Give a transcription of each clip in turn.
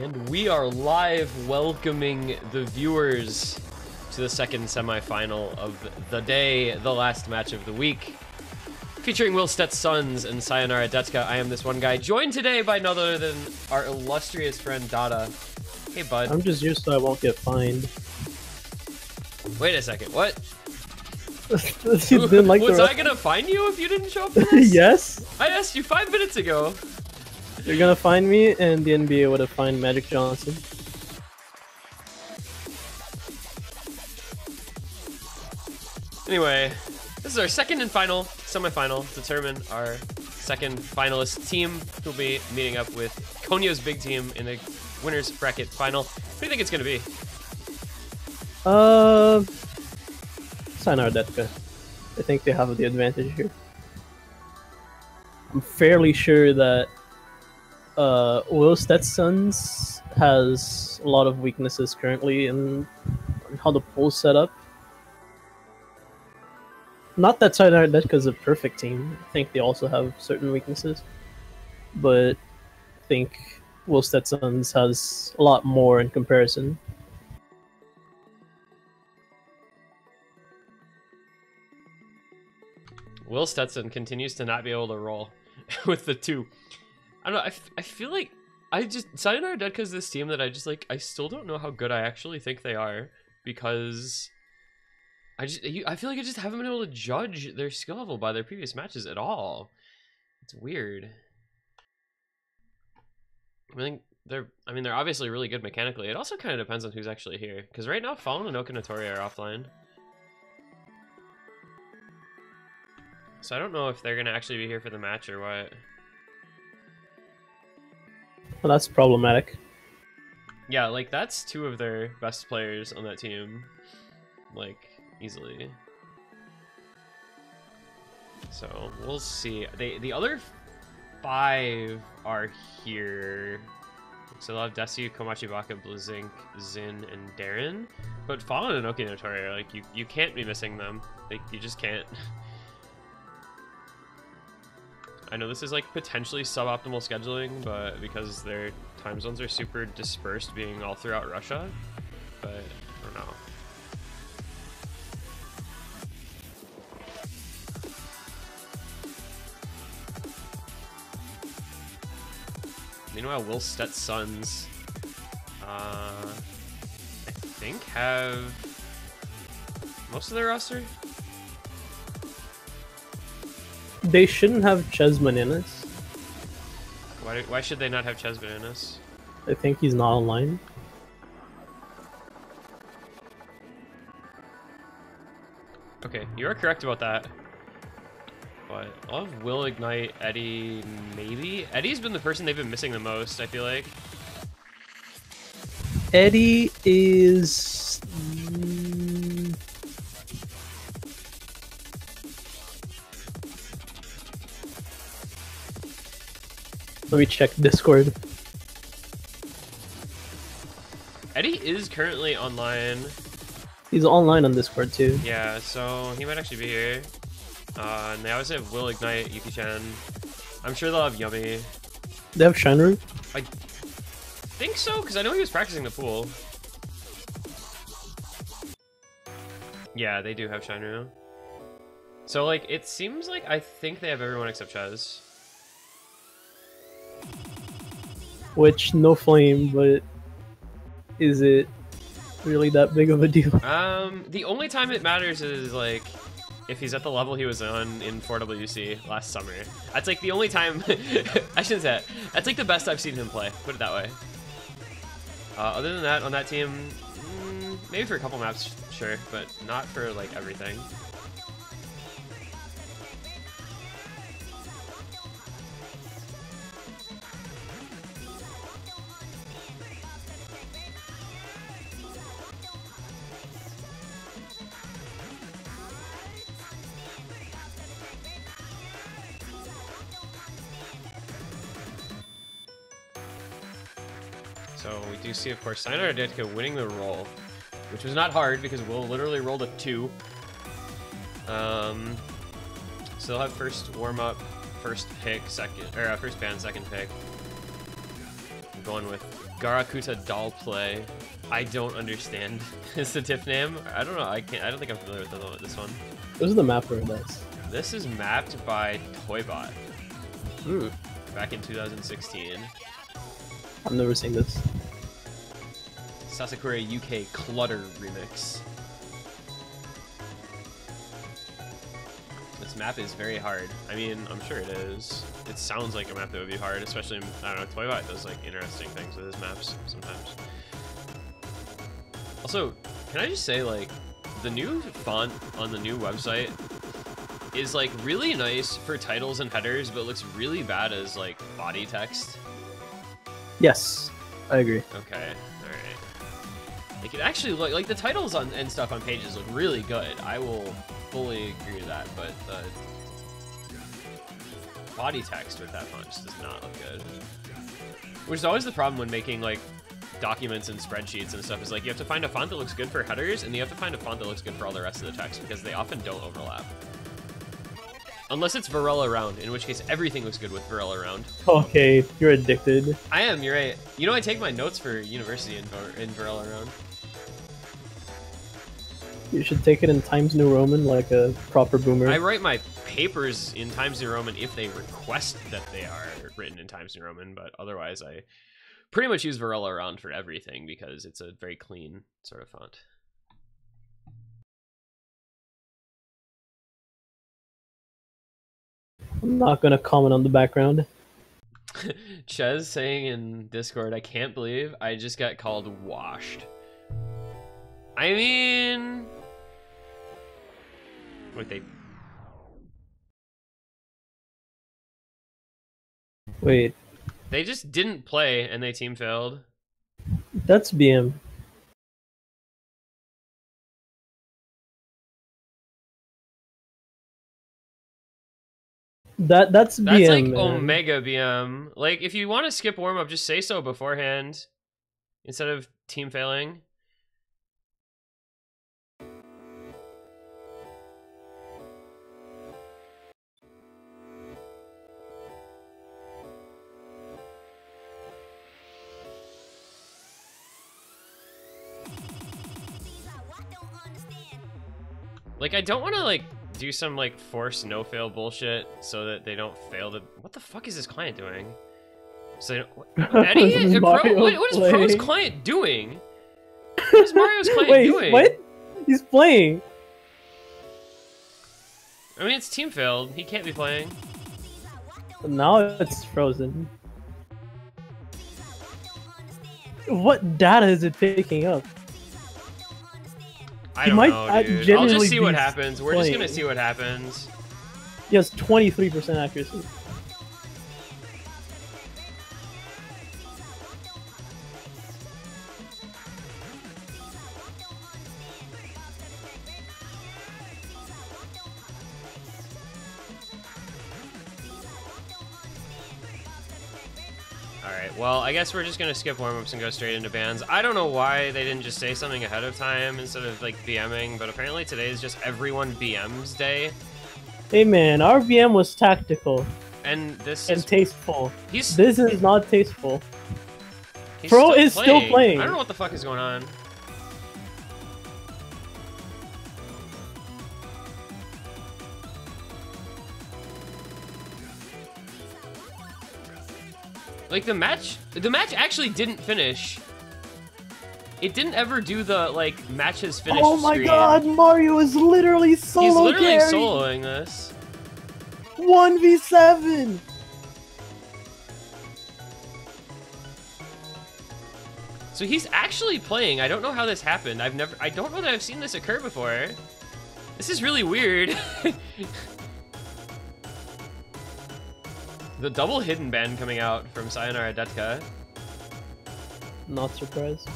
And we are live welcoming the viewers to the second semifinal of the day, the last match of the week. Featuring Will Stett's Sons and Sayonara Detka, I am this one guy, joined today by none other than our illustrious friend Dada. Hey, bud. I'm just used so I won't get fined. Wait a second, what? like Was I gonna find you if you didn't show up for this? yes? I asked you five minutes ago. You're gonna find me, and the NBA would have fined Magic Johnson. Anyway, this is our second and final semifinal to determine our second finalist team who'll be meeting up with Konyo's big team in the winners bracket final. What do you think it's gonna be? Uh, Sayonara Detka. I think they have the advantage here. I'm fairly sure that uh, Will Stetson's has a lot of weaknesses currently in how the pool's set up. Not that Detka is a perfect team. I think they also have certain weaknesses. But I think Will Stetson's has a lot more in comparison. Will Stetson continues to not be able to roll with the two. I don't know. I, f- I feel like I just Sayonara Detka is this team that I just like. I still don't know how good I actually think they are because I just you, I feel like I just haven't been able to judge their skill level by their previous matches at all. It's weird. I think they're. I mean, they're obviously really good mechanically. It also kind of depends on who's actually here because right now, Fallen and Okinotori are offline. So I don't know if they're gonna actually be here for the match or what. Well, that's problematic. Yeah, like that's two of their best players on that team, like easily. So we'll see. They the other five are here. So they'll have Desu, Komachi Baka, Blazink, Zin, and Darren. But Fallen and Okinotori are like you you can't be missing them. Like you just can't. I know this is like potentially suboptimal scheduling, but because their time zones are super dispersed, being all throughout Russia, but I don't know. Meanwhile, Will Stett's sons, uh, I think have most of their roster. They shouldn't have Ches Bananas. Why, why should they not have Chesman in us? I think he's not online. Okay, you are correct about that. But I'll have Will Ignite, Eddie, maybe? Eddie's been the person they've been missing the most, I feel like. Eddie is. Let me check Discord. Eddie is currently online. He's online on Discord too. Yeah, so he might actually be here. Uh, and they always have Will Ignite, Yuki-chan. I'm sure they'll have Yummy. They have Shinru. I think so, because I know he was practicing the pool. Yeah, they do have Shinru. So, like, it seems like I think they have everyone except Ches. Which no flame, but is it really that big of a deal? Um, the only time it matters is like if he's at the level he was on in 4WC last summer. That's like the only time. I shouldn't say that. That's like the best I've seen him play. Put it that way. Uh, other than that, on that team, mm, maybe for a couple maps, sure, but not for like everything. See, of course, Sayonara Detka winning the roll, which was not hard because Will literally rolled a two. Um, so they'll have first warm up, first pick, second, or uh, first ban, second pick. I'm going with Garakuta Doll Play. I don't understand. Is the TIFF name? I don't know. I can't. I don't think I'm familiar with this one. This is the map paradise. This is mapped by Toybot Ooh. back in 2016. I've never seen this. sasakure.UK Clutter Remix. This map is very hard. I mean, I'm sure it is. It sounds like a map that would be hard, especially, I don't know, Toybot does like interesting things with his maps sometimes. Also, can I just say, like, the new font on the new website is like really nice for titles and headers, but looks really bad as like body text. Yes, I agree. Okay, alright. It actually look like the titles on and stuff on pages look really good. I will fully agree to that, but the body text with that font just does not look good. Which is always the problem when making like documents and spreadsheets and stuff is like you have to find a font that looks good for headers and you have to find a font that looks good for all the rest of the text because they often don't overlap. Unless it's Varela Round, in which case everything looks good with Varela Round. Okay, you're addicted. I am, you're right. You know, I take my notes for university in, in Varela Round. You should take it in Times New Roman like a proper boomer. I write my papers in Times New Roman if they request that they are written in Times New Roman, but otherwise I pretty much use Varela Round for everything because it's a very clean sort of font. I'm not gonna comment on the background. Ches saying in Discord, I can't believe I just got called washed. I mean... Wait, they... Wait, They just didn't play and they team failed. that's BM. That that's, BM. That's like man. Omega BM. Like, if you want to skip warm up, just say so beforehand instead of team failing. Like, I don't want to, like, do some, like, force no-fail bullshit so that they don't fail the... What the fuck is this client doing? So, they don't- what, Eddie? Pro- what, what is Pro's client doing? What is Mario's client Wait, doing? what? He's playing. I mean, it's team failed. He can't be playing. Now it's frozen. What data is it picking up? I He don't might know, not dude. I'll just see what be happens. We're just gonna see what happens. He has 23% accuracy. Well, I guess we're just gonna skip warm-ups and go straight into bans. I don't know why they didn't just say something ahead of time instead of, like, BMing, but apparently today is just everyone BM's day. Hey man, our VM was tactical And this and is... tasteful. He's, This is not tasteful. he's Pro is still playing. I don't know what the fuck is going on. Like the match, the match actually didn't finish. It didn't ever do the like match has finished. oh my god, Mario is literally solo He's literally soloing this. 1v7! So he's actually playing. I don't know how this happened. I've never. I don't know that I've seen this occur before. This is really weird. the double hidden band coming out from Sayonara Detka. Not surprised.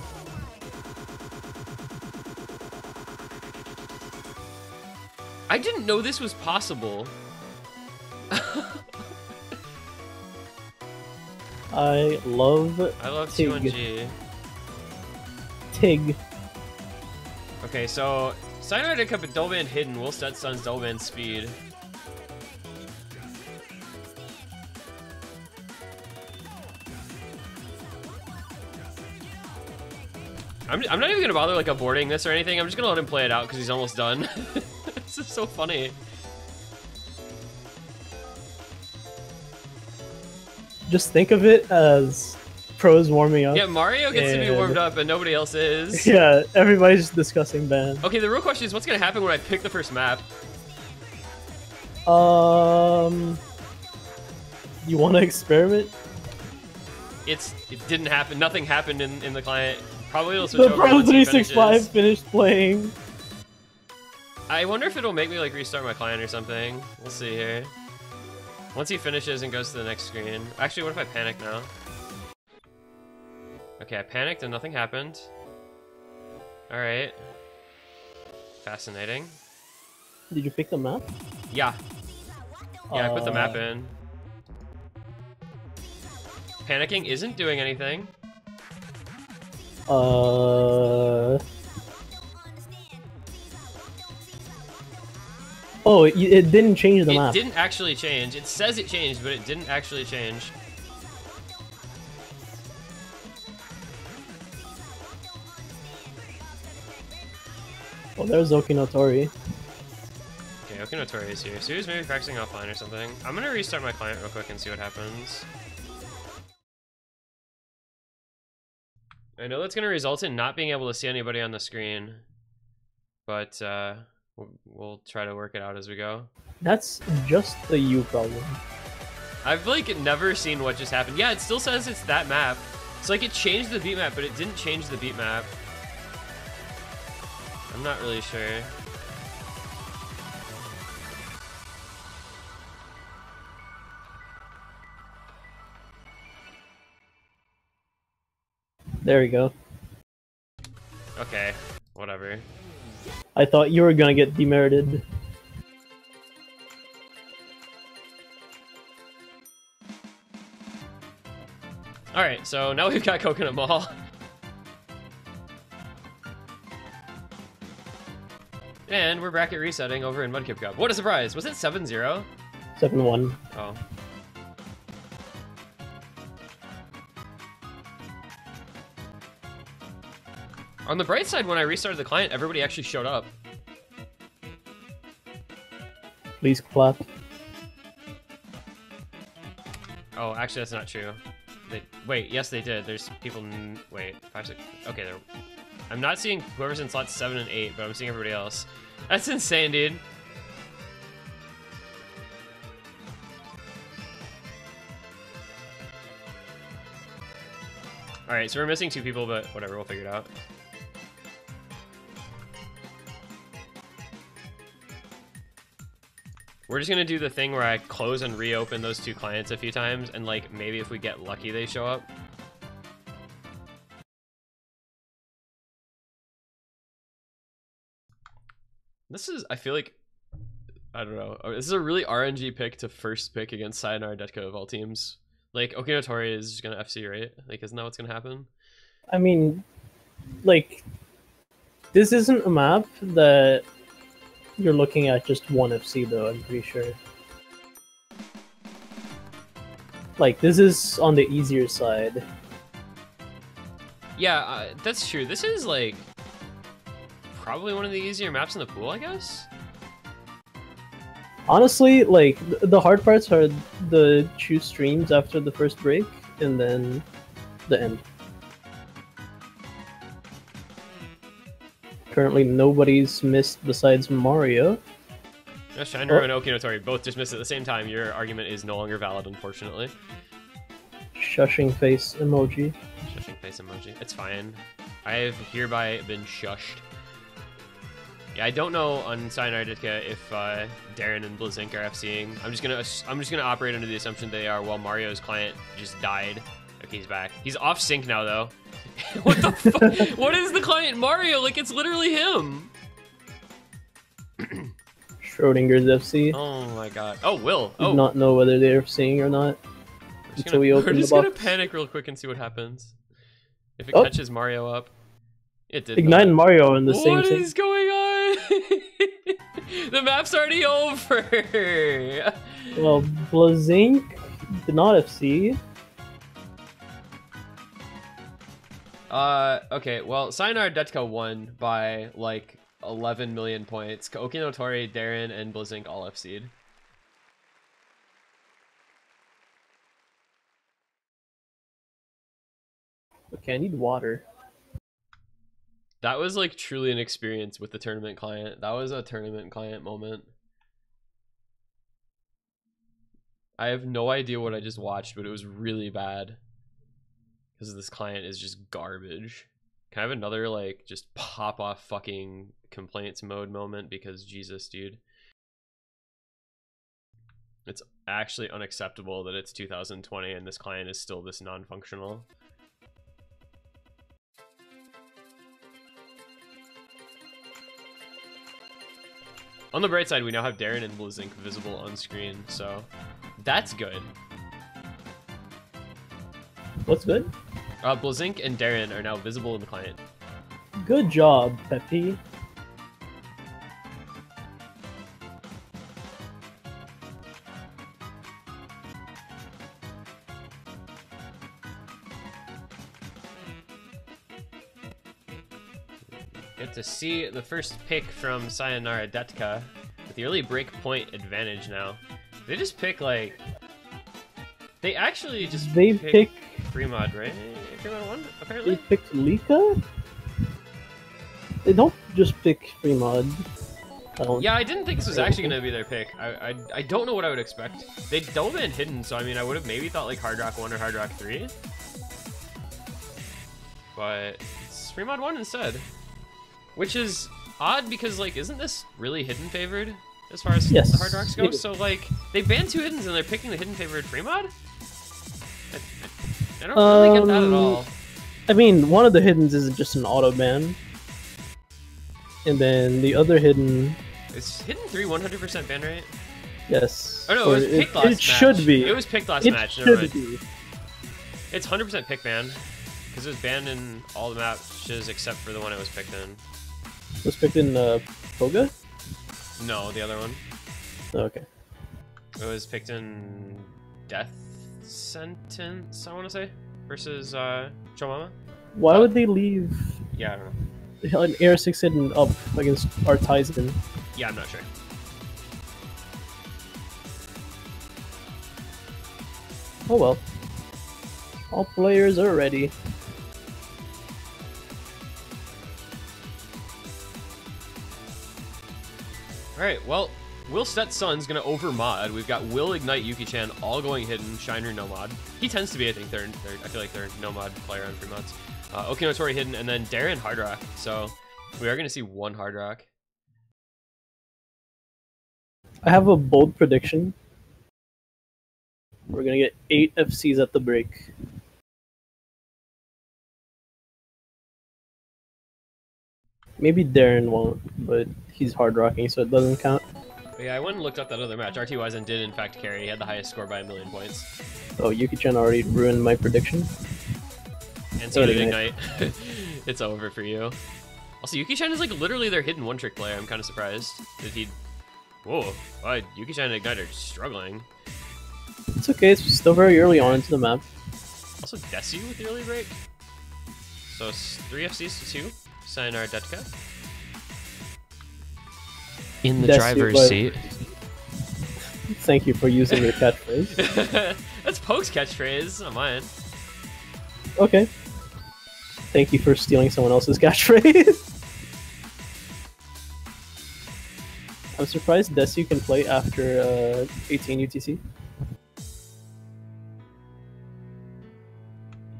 I didn't know this was possible. I love I love Tig. 2NG. Tig. Okay, so Sayonara Detka but double band hidden will set Sun's double band speed. I'm, I'm not even gonna bother like aborting this or anything. I'm just gonna let him play it out because he's almost done. this is so funny. Just think of it as pros warming up. Yeah, Mario gets to be warmed up and nobody else is. Yeah, everybody's discussing ban. Okay, the real question is what's gonna happen when I pick the first map? Um, you want to experiment? It's it didn't happen. Nothing happened in, in the client. Probably switch The over Pro once he 365 finished playing. I wonder if it'll make me like restart my client or something. We'll see here. Once he finishes and goes to the next screen. Actually, what if I panic now? Okay, I panicked and nothing happened. Alright. Fascinating. Did you pick the map? Yeah. Yeah, I put the map Uh, in. Panicking isn't doing anything. Uh. Oh, it, it didn't change the it map. It didn't actually change. It says it changed, but it didn't actually change. Oh, there's Okinotori. Okay, Okinotori is here. So he's maybe practicing offline or something. I'm gonna restart my client real quick and see what happens. I know that's gonna result in not being able to see anybody on the screen, but uh, we'll, we'll try to work it out as we go. That's just the U problem. I've like never seen what just happened. Yeah, it still says it's that map. It's like it changed the beat map, but it didn't change the beat map. I'm not really sure. There we go. Okay, whatever. I thought you were gonna get demerited. Alright, so now we've got Coconut Mall. And we're bracket resetting over in Mudkip Cup. What a surprise! Was it 7-0? 7-1. Oh. On the bright side, when I restarted the client, everybody actually showed up. Please clap. Oh, actually, that's not true. They wait. Yes, they did. There's people. Wait, five, six. Okay, there. I'm not seeing whoever's in slots seven and eight, but I'm seeing everybody else. That's insane, dude. All right, so we're missing two people, but whatever, we'll figure it out. We're just gonna do the thing where I close and reopen those two clients a few times, and like maybe if we get lucky, they show up. This is, I feel like, I don't know. uh, This is a really RNG pick to first pick against Sayonara Detka of all teams. Like Okinotori is just gonna FC, right? Like, isn't that what's gonna happen? I mean, like, this isn't a map that you're looking at just one FC, though, I'm pretty sure. Like, this is on the easier side. Yeah, uh, that's true. This is like probably one of the easier maps in the pool, I guess. Honestly, like, th- the hard parts are the two streams after the first break, and then the end. Currently, nobody's missed besides Mario. Yeah, Shinro and Okinotori both just missed at the same time. Your argument is no longer valid, unfortunately. Shushing face emoji. Shushing face emoji. It's fine. I have hereby been shushed. Yeah, I don't know on Sayonara if uh, Darren and Blazink are FCing. I'm just gonna I'm just gonna operate under the assumption they are while Mario's client just died. Okay, he's back. He's off sync now though. what the fuck? what is the client Mario? Like it's literally him. Schrodinger's FC. Oh my god. Oh, Will. Did Oh, not know whether they're seeing or not. We're until gonna, we open we're just gonna panic real quick and see what happens. If it Oh. catches Mario up, it did. Ignite not. and Mario in the same What thing. is going on? the map's already over. Well, Blazink did not FC. Uh, okay. Well, Sayonara Detka won by like 11 million points. Okinotori, Darren, and Blazink all FC'd. Okay, I need water. That was like truly an experience with the tournament client. That was a tournament client moment. I have no idea what I just watched, but it was really bad. Because this client is just garbage. Can I have another like just pop off fucking complaints mode moment? Because Jesus, dude. It's actually unacceptable that it's 2020 and this client is still this non-functional. On the bright side, we now have Darren and Blazink visible on screen, so that's good. What's good? Uh, Blazink and Darren are now visible in the client. Good job, Peppy. Get to see the first pick from Sayonara Detka with the early break point advantage now. They just pick like they actually just They pick, pick free mod, right? Free mod one, they picked Lika? They don't just pick free mod. I don't Yeah, I didn't think this was actually gonna be their pick. I, I I don't know what I would expect. They don't ban hidden, so I mean I would have maybe thought like Hard Rock one or Hard Rock three. But it's free mod one instead. Which is odd because like isn't this really hidden favored as far as Yes, the Hard Rocks go? So like they banned two hiddens and they're picking the hidden favored free mod? I, I- don't really get that at Um, all. I mean, one of the hiddens isn't just an auto ban. And then the other hidden, Is hidden three 100% ban rate? yes. Oh no, or it was picked it, last it match. should be. It was picked last it match. Never should mind. be. It's 100% pick ban. Because it was banned in all the matches except for the one it was picked in. Was picked in uh, Poga? No, the other one. Okay. It was picked in Death Sentence, I want to say, versus uh, Chomama. Why would they leave Yeah, I don't know. an Air 6 hidden up against Artisan? Yeah, I'm not sure. Oh well. All players are ready. Alright, well, Will Stet Sun's gonna over mod. We've got Will Ignite Yuki Chan all going hidden, Shiner no mod. He tends to be, I think, they're, they're I feel like they're no mod player on free mods. Uh, Okinotori hidden, and then Darren Hard Rock. So we are gonna see one Hard Rock. I have a bold prediction. We're gonna get eight FCs at the break. Maybe Darren won't, but he's hard rocking, so it doesn't count. Yeah, I went and looked up that other match. RT Wisen did in fact carry. He had the highest score by a million points. Oh, Yuki-chan already ruined my prediction. And so did Ignite. Ignite. it's over for you. Also, Yuki-chan is like literally their hidden one-trick player. I'm kind of surprised that he. Whoa, wow, Yuki-chan and Ignite are struggling. It's okay, it's still very early on into the map. Also, Desu with the early break. So three FCs to two. Sayonara Detka. In the Desu, driver's but- seat. Thank you for using your catchphrase. That's Poke's catchphrase, not mine. Okay. Thank you for stealing someone else's catchphrase. I'm surprised Desu can play after uh, 18 UTC.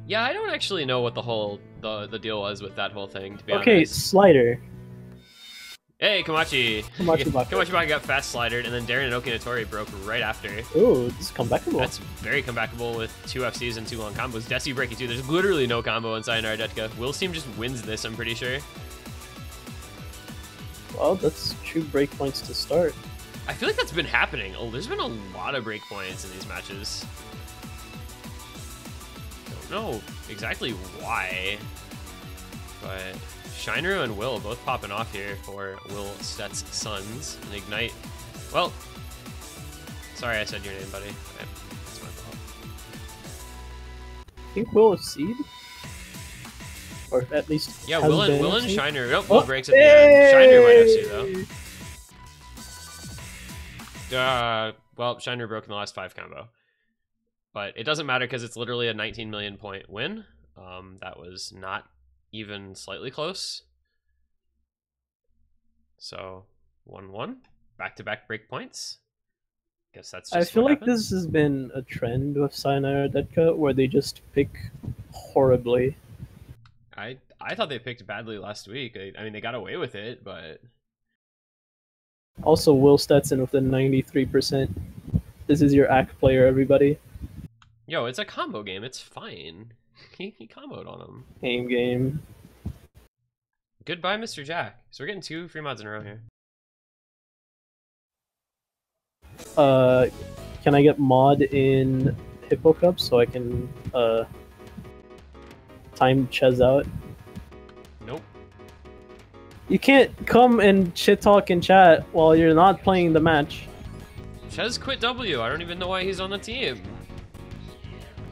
Yeah, I don't actually know what the whole the the deal was with that whole thing. To be honest. Okay, honest. slider. Hey, Komachi. Komachi Baka. Komachi Baka got fast slidered, and then Darren and Okinotori broke right after. Ooh, is comebackable. That's very comebackable with two FCs and two long combos. Desu breaking too. There's literally no combo in Sayonara Detka. Will's team just wins this, I'm pretty sure. Well, that's two breakpoints to start. I feel like that's been happening. Oh, there's been a lot of breakpoints in these matches. Don't know exactly why, but Shiner and Will both popping off here for Will Stet's sons and Ignite. Well, sorry I said your name, buddy. I- That's my fault. I think Will of Seed? or at least Yeah, Will and, Will and. Shiner. Nope, Will Oh, breaks at the end. Shiner might hey! though. Uh, well, Shiner broke in the last five combo. But it doesn't matter because it's literally a 19 million point win. Um, that was not even slightly close. So, 1 1. Back to back break points. Guess that's just I feel like happened. this has been a trend with Sayonara Detka where they just pick horribly. I, I thought they picked badly last week. I, I mean, they got away with it, but Also, Will Stetson with the 93%. This is your act player, everybody. yo, it's a combo game. It's fine. He, he comboed on him. Game game. Goodbye, Mr. Jack. So we're getting two free mods in a row here. Uh, can I get mod in Hippo Cup so I can uh time Ches out? Nope. You can't come and shit talk in chat while you're not playing the match. Ches quit W. I don't even know why he's on the team.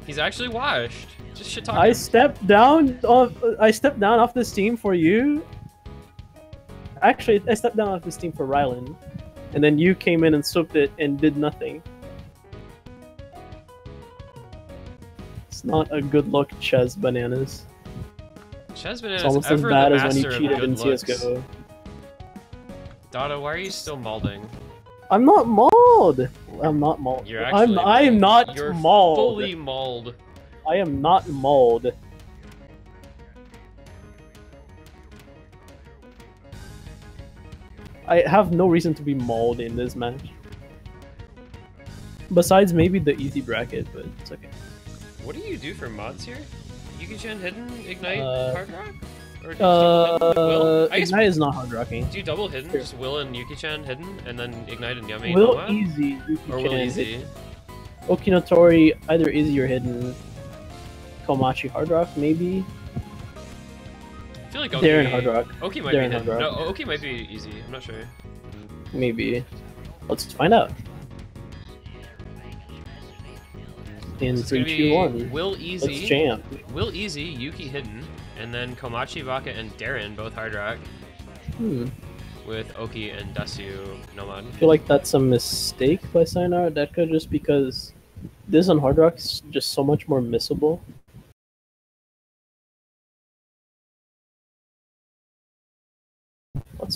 He's actually washed. Just shit talking. I stepped down off. I stepped down off this team for you. Actually, I stepped down off this team for Rylan, and then you came in and swooped it and did nothing. It's not a good look, Ches Bananas. Ches It's Bananas almost as bad as when you cheated in looks. CS:GO. Dada, why are you still malding? I'm not mauled. I'm not mauled. You're I'm. actually I am mauled. not You're mauled. Fully mauled. I am not mauled. I have no reason to be mauled in this match. Besides maybe the easy bracket, but it's okay. What do you do for mods here? Yuki-chan hidden, ignite, Uh, hard rock? Or just with Will? Uh, I guess Ignite is not hard rocking. do you double hidden, Here. just Will and Yuki-chan hidden, and then ignite and Yummy Will easy, Or Will easy? Okinotori either easy or hidden. Komachi hard rock maybe. I feel like Oki, Darren hard rock Oki might Darren be hard No, rock. Oki might be easy. I'm not sure. maybe. Let's find out. In It's three, two, one. Will Let's easy, jam. Will easy, Yuki hidden, and then Komachi Baka and Darren both hard rock Hmm. with Oki and Desu Nomad. I feel like that's a mistake by Sayonara Detka just because this on Hard Rock is just so much more missable.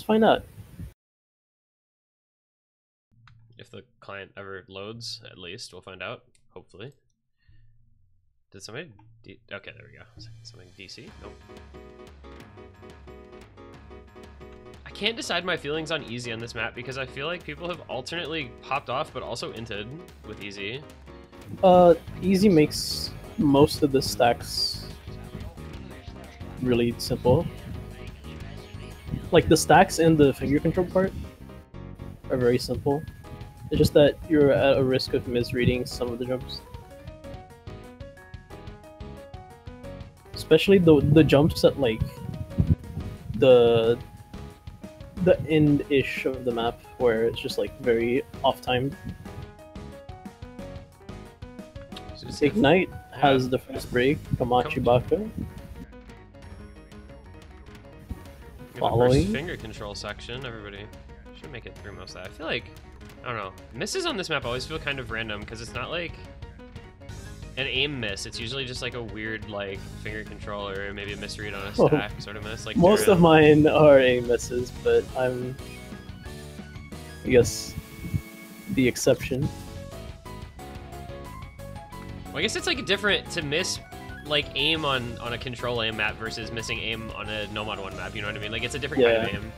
Find out. If the client ever loads, at least we'll find out. Hopefully. Did somebody? D- okay, there we go. Something DC? Nope. I can't decide my feelings on easy on this map because I feel like people have alternately popped off but also inted with easy. Uh, Easy makes most of the stacks really simple. Like the stacks and the finger control part are very simple. It's just that you're at a risk of misreading some of the jumps. Especially the the jumps at like the the end ish of the map where it's just like very off timed. So just gonna- Ignite has the first break, Komachi following. finger control section. Everybody should make it through most of that. I feel like I don't know. Misses on this map always feel kind of random because it's not like an aim miss. It's usually just like a weird like finger control or maybe a misread on a Oh. stack sort of miss. Like Most of mine are aim misses, but I'm, I guess, the exception. Well, I guess it's like a different to miss like aim on on a control aim map versus missing aim on a no mod one map. You know what I mean? Like it's a different kind of aim.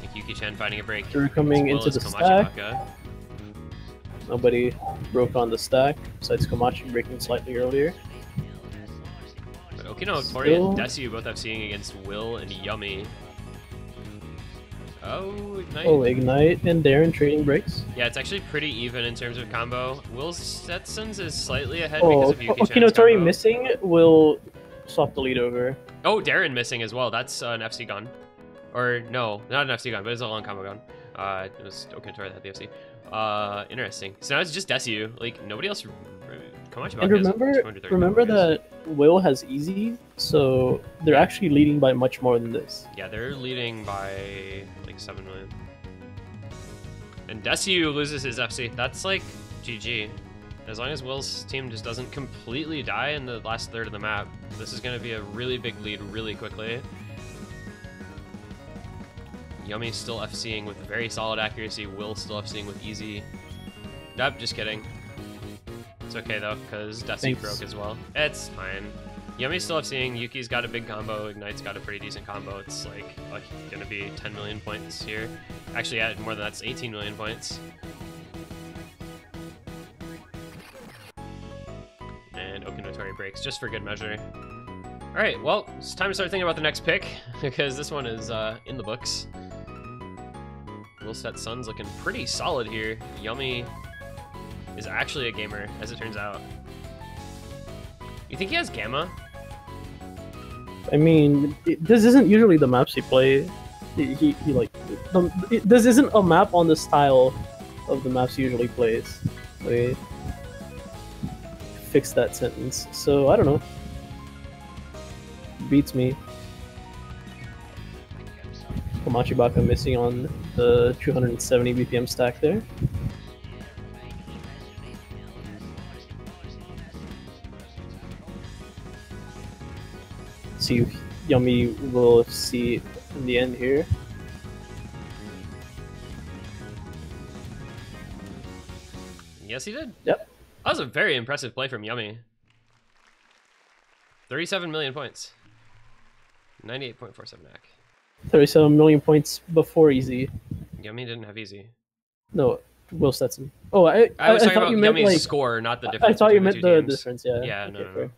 Like Yuki Chan finding a break. Through coming well into the Komachi stack. Nobody broke on the stack, besides Komachi breaking slightly earlier. But Okino, Tori, and Desu both have seeing against Will and Yummy. Oh, Ignite. Oh, Ignite and Darren trading breaks. Yeah, it's actually pretty even in terms of combo. Will Stetson's is slightly ahead Oh, because of Yuki Chan's Okinotori combo. missing will swap the lead over. Oh, Darren missing as well. That's uh, an FC gun. Or no, not an FC gun, but it's a long combo gun. Uh, it was Okinotori that had the FC. Uh, interesting. So now it's just Desu. Like nobody else. And remember, remember that Will has easy, so they're actually leading by much more than this. Yeah, they're leading by like 7 million. And Desu loses his FC. That's like GG. As long as Will's team just doesn't completely die in the last third of the map, this is going to be a really big lead really quickly. Yummy still FCing with very solid accuracy. Will still FCing with easy. Nope, just kidding. It's okay though, because Desu Thanks. broke as well. It's fine. Yummy's still FCing. Yuki's got a big combo. Ignite's got a pretty decent combo. It's like uh, gonna be 10 million points here. Actually, yeah, more than that's 18 million points. And Okinotori breaks just for good measure. All right, well, it's time to start thinking about the next pick because this one is uh, in the books. Will Set Sun's looking pretty solid here. Yummy is actually a gamer, as it turns out. You think he has Gamma? I mean, it, this isn't usually the maps he play. He, he, he like, the, it, this isn't a map on the style of the maps he usually plays. Wait, fix that sentence. So I don't know. Beats me. Komachi Baka missing on the 270 BPM stack there. See Yummy will see in the end here. Yes, he did. Yep. That was a very impressive play from Yummy. 37 million points. 98.47 NAC. 37 million points before Easy. Yummy didn't have easy. No, Will Stetson. Oh, I, I was talking thought about you meant Yummy's like. score, not the difference. I thought you meant the teams. difference. Yeah. Yeah, Okay, no, no, no.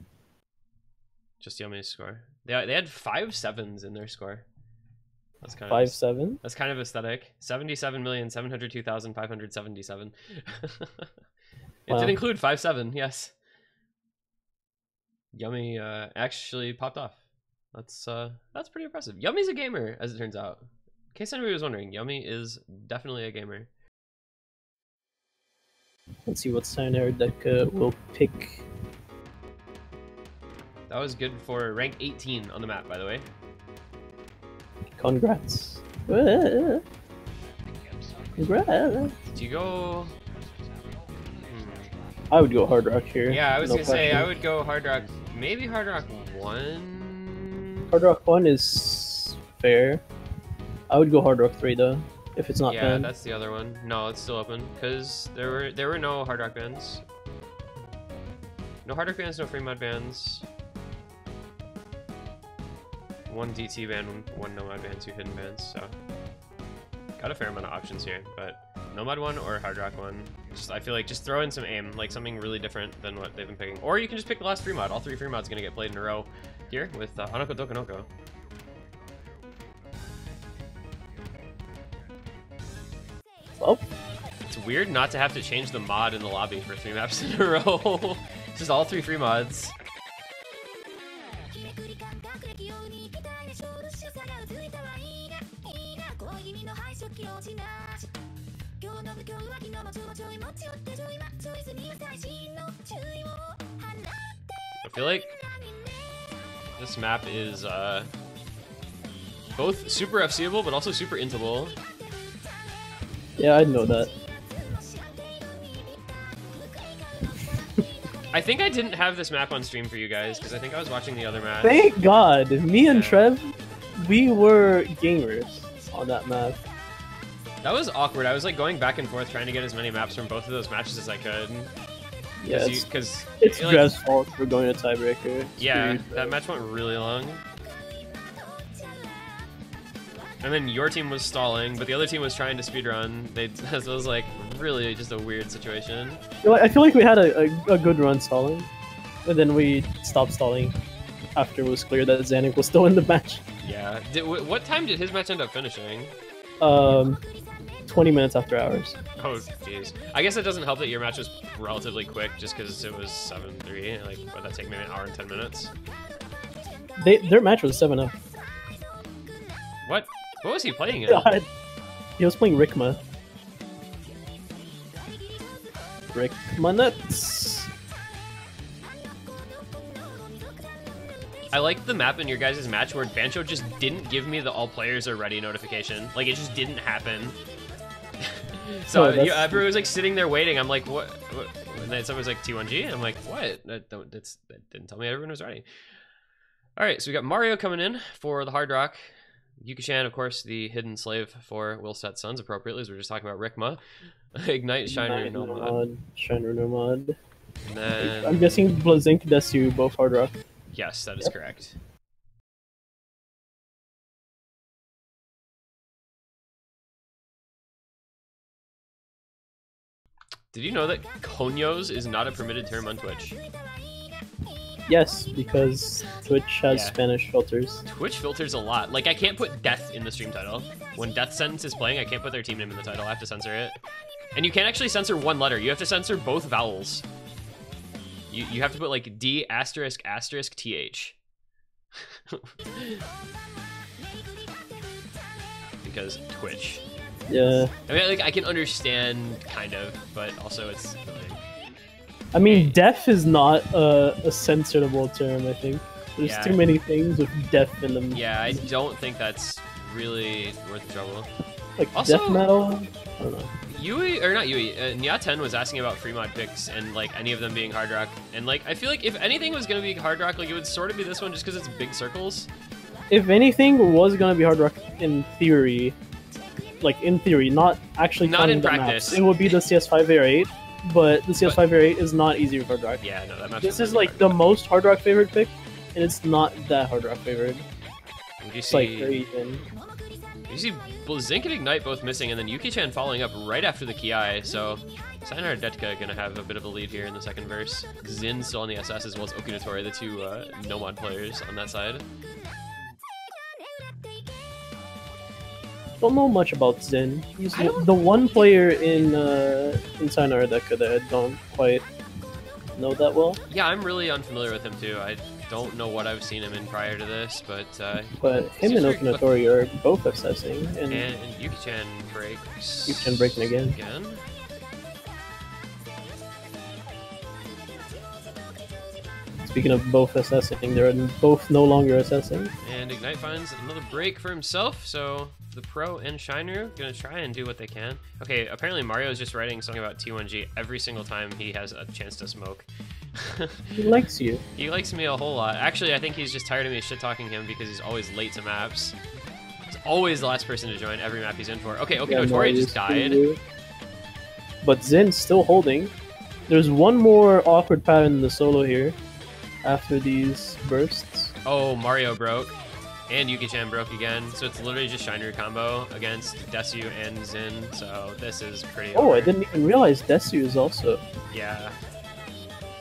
Just Yummy's score. They, they had five sevens in their score. That's kind Five of seven. That's kind of aesthetic. Seventy-seven million seven hundred two thousand five hundred seventy-seven. it Wow. did include five seven. Yes. Yummy uh, actually popped off. That's uh, that's pretty impressive. Yummy's a gamer, as it turns out. In case anybody was wondering, Yummy is definitely a gamer. Let's see what Sayonara deck uh, will pick. That was good for rank 18 on the map, by the way. Congrats. Congrats. Do you go? Hmm. I would go Hard Rock here. Yeah, I was no gonna say I would go Hard Rock. Maybe Hard Rock one. Hard Rock 1 is fair. I would go Hard Rock 3 though, if it's not yeah, banned. that's the other one. No, it's still open because there were there were no Hard Rock bans. No Hard Rock bans, no free mod bans. One DT band, one, Nomad band, two hidden bands, So got a fair amount of options here, but Nomad one or Hard Rock one. Just I feel like just throw in some aim, like something really different than what they've been picking. Or you can just pick the last free mod. All three free mods gonna get played in a row here with uh, Hanako Dokonoko. Well, It's weird not to have to change the mod in the lobby for three maps in a row. Just all three free mods. 気落ちなし今日の不況は昨日もちょもちょい持ち寄ってちょいまチョイスには最新の注意を放って I feel like this map is uh, both super FCable but also super intable. yeah, I'd know that. I think I didn't have this map on stream for you guys because I think I was watching the other map. Thank God, me and Yeah. Trev, we were gamers on that map. That was awkward. I was like going back and forth trying to get as many maps from both of those matches as I could. Yeah, it's, Because it's like, fault for going to tiebreaker. It's yeah, weird. that match went really long. And then your team was stalling, but the other team was trying to speedrun. They, it was like really just a weird situation. I feel like- I feel like we had a, a, a good run stalling, and then we stopped stalling after it was clear that Zanuck was still in the match. Yeah. Did, what time did his match end up finishing? Um, 20 minutes after hours. Oh, jeez. I guess it doesn't help that your match was relatively quick just because it was 7 3. Like, would that take maybe an hour and 10 minutes? They, their match was 7 0. What? What was he playing? God. He was playing Rickma. Rickma Nuts! I like the map in your guys' match where Bancho just didn't give me the all players are ready notification. Like, it just didn't happen. so Oh, you, everyone was like sitting there waiting. I'm like, what? what? And then someone was like T1G. I'm like, what? That, don't, that's, that didn't tell me everyone was ready. All right, so we got Mario coming in for the Hard Rock. Yuki-chan, of course, the hidden slave for Will Stets Sons, appropriately, as we were just talking about Rikma. Ignite, Shiner, Nine Nomad. Nomad, Shiner Nomad. And then... I'm guessing Blazink, Desu, both hard rock. Yes, that is Yep. correct. Did you know that coños is not a permitted term on Twitch? Yes, because Twitch has Yeah. Spanish filters. Twitch filters a lot. Like, I can't put death in the stream title. When Death Sentence is playing, I can't put their team name in the title. I have to censor it. And you can't actually censor one letter. You have to censor both vowels. You, you have to put, like, D asterisk asterisk TH. because Twitch. Yeah. I mean, like, I can understand, kind of, but also it's. I mean, deaf is not a, a censorable term, I think. There's Yeah. too many things with deaf in them. Yeah, I don't think that's really worth the trouble. Like Also- death metal? I don't know. Yui or not Yui, uh, Nya10 was asking about free mod picks and like any of them being hard rock. And like I feel like if anything was gonna be hard rock, like it would sort of be this one just because it's big circles. If anything was gonna be hard rock in theory, like in theory, not actually Not in the practice. maps, it would be the CS5 Air 8, but the CS5 Air 8 is not easy with hard rock. Yeah, no, that match. This is really like the most hard rock favorite pick, and it's not that hard rock favorite. You It's like see? very even. you see Blazink and Ignite both missing, and then Yuki-chan following up right after the Ki. So Sayonara Detka gonna have a bit of a lead here in the second verse. Zin still on the SS as well as Okinotori, the two uh, Nomad players on that side. Don't know much about Zen. He's the one player in uh, in Sayonara Detka that I don't quite know that well. Yeah, I'm really unfamiliar with him too. I don't know what I've seen him in prior to this, but uh, But him and Okinotori are both obsessing, and, and, and Yuki-chan breaks. Yuki-chan breaking again. Again. Speaking of both assessing, they're both no longer assessing. And Ignite finds another break for himself, so the Pro and Shiner gonna try and do what they can. Okay, apparently Mario is just writing something about T1G every single time he has a chance to smoke. He likes you. he likes me a whole lot. Actually, I think he's just tired of me shit talking him because he's always late to maps. He's always the last person to join every map he's in for. Okay, okay, Yeah, no, Tori just died. But Zen's still holding. There's one more awkward pattern in the solo here after these bursts. Oh, Mario broke. And Yuki-chan broke again, so it's literally just Shiner combo against Desu and Zin, so this is pretty Oh, I didn't even realize Desu is also. Yeah.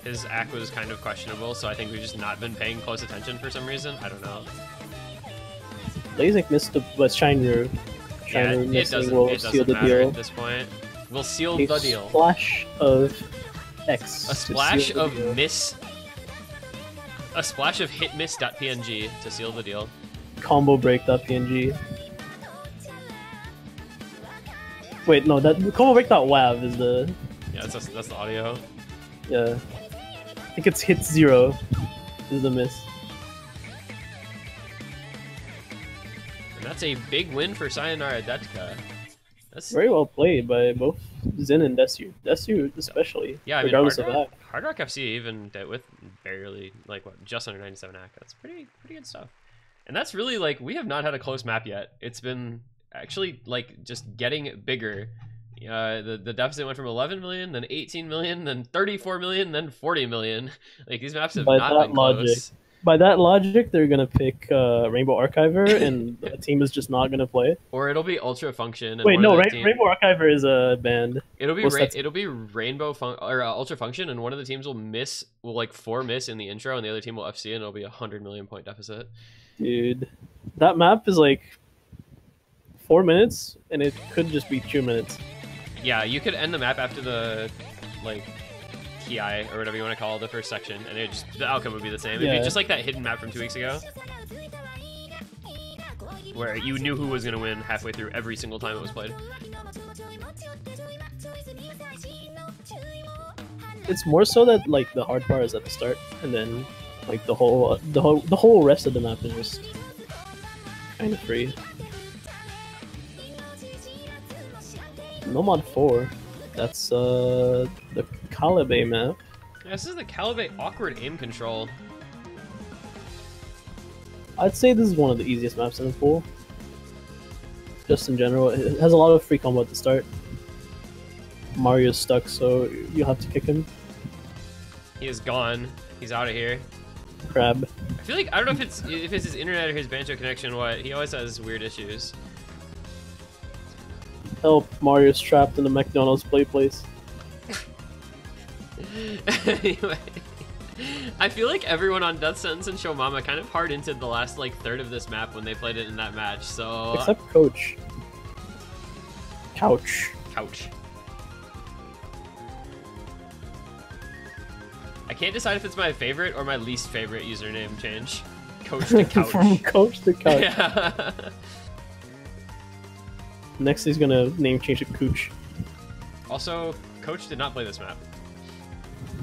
His act was kind of questionable, so I think we've just not been paying close attention for some reason. I don't know. Blazink missed the but Shiner. Yeah, Shiner it missing will seal the deal. at this point. We'll seal A the deal. splash of X. A splash of deal. miss. A splash of hit miss.png to seal the deal. combo break.png. Wait, no, that combo break.wav is the Yeah, that's, that's the audio. yeah. I think it's hit zero is the miss. And that's a big win for Sayonara Detka. That's Very well played by both Zen and Desu. Desu especially. Yeah, I mean, regardless Hard of Rock, that. Hard Rock FC even with barely like what just under 97 act. That's pretty pretty good stuff. And that's really like we have not had a close map yet. It's been actually like just getting bigger. Uh, the the deficit went from 11 million, then 18 million, then 34 million, then 40 million. Like these maps have By not that been logic, close. By that logic, they're gonna pick uh, Rainbow Archiver, and the team is just not gonna play. Or it'll be Ultra Function. And Wait, one no, of Ra- team- Rainbow Archiver is a band. It'll be ra- it'll be Rainbow fun- or uh, Ultra Function, and one of the teams will miss will like four miss in the intro, and the other team will FC, and it'll be a hundred million point deficit. Dude, that map is like four minutes, and it could just be two minutes. Yeah, you could end the map after the like ki or whatever you want to call the first section, and it just the outcome would be the same. It'd Yeah. be just like that hidden map from two weeks ago, where you knew who was gonna win halfway through every single time it was played. It's more so that like the hard part is at the start, and then Like the whole uh, the whole the whole rest of the map is just kind of free. Nomad Four. That's uh the Calibe map. Yeah, this is the Calibre awkward aim control. I'd say this is one of the easiest maps in the pool. Just in general, it has a lot of free combo at the start. Mario's stuck, so you have to kick him. He is gone. He's out of here. Crab. I feel like I don't know if it's if it's his internet or his banjo connection. What he always has weird issues. Help! Mario's trapped in the McDonald's play place. anyway, I feel like everyone on Death Sentence and Show Mama kind of hard into the last like third of this map when they played it in that match. So uh, Except Coach. Couch. couch. I can't decide if it's my favorite or my least favorite username change. Coach to From couch. coach to couch. yeah. Next, he's gonna name change to Cooch. also, Coach did not play this map.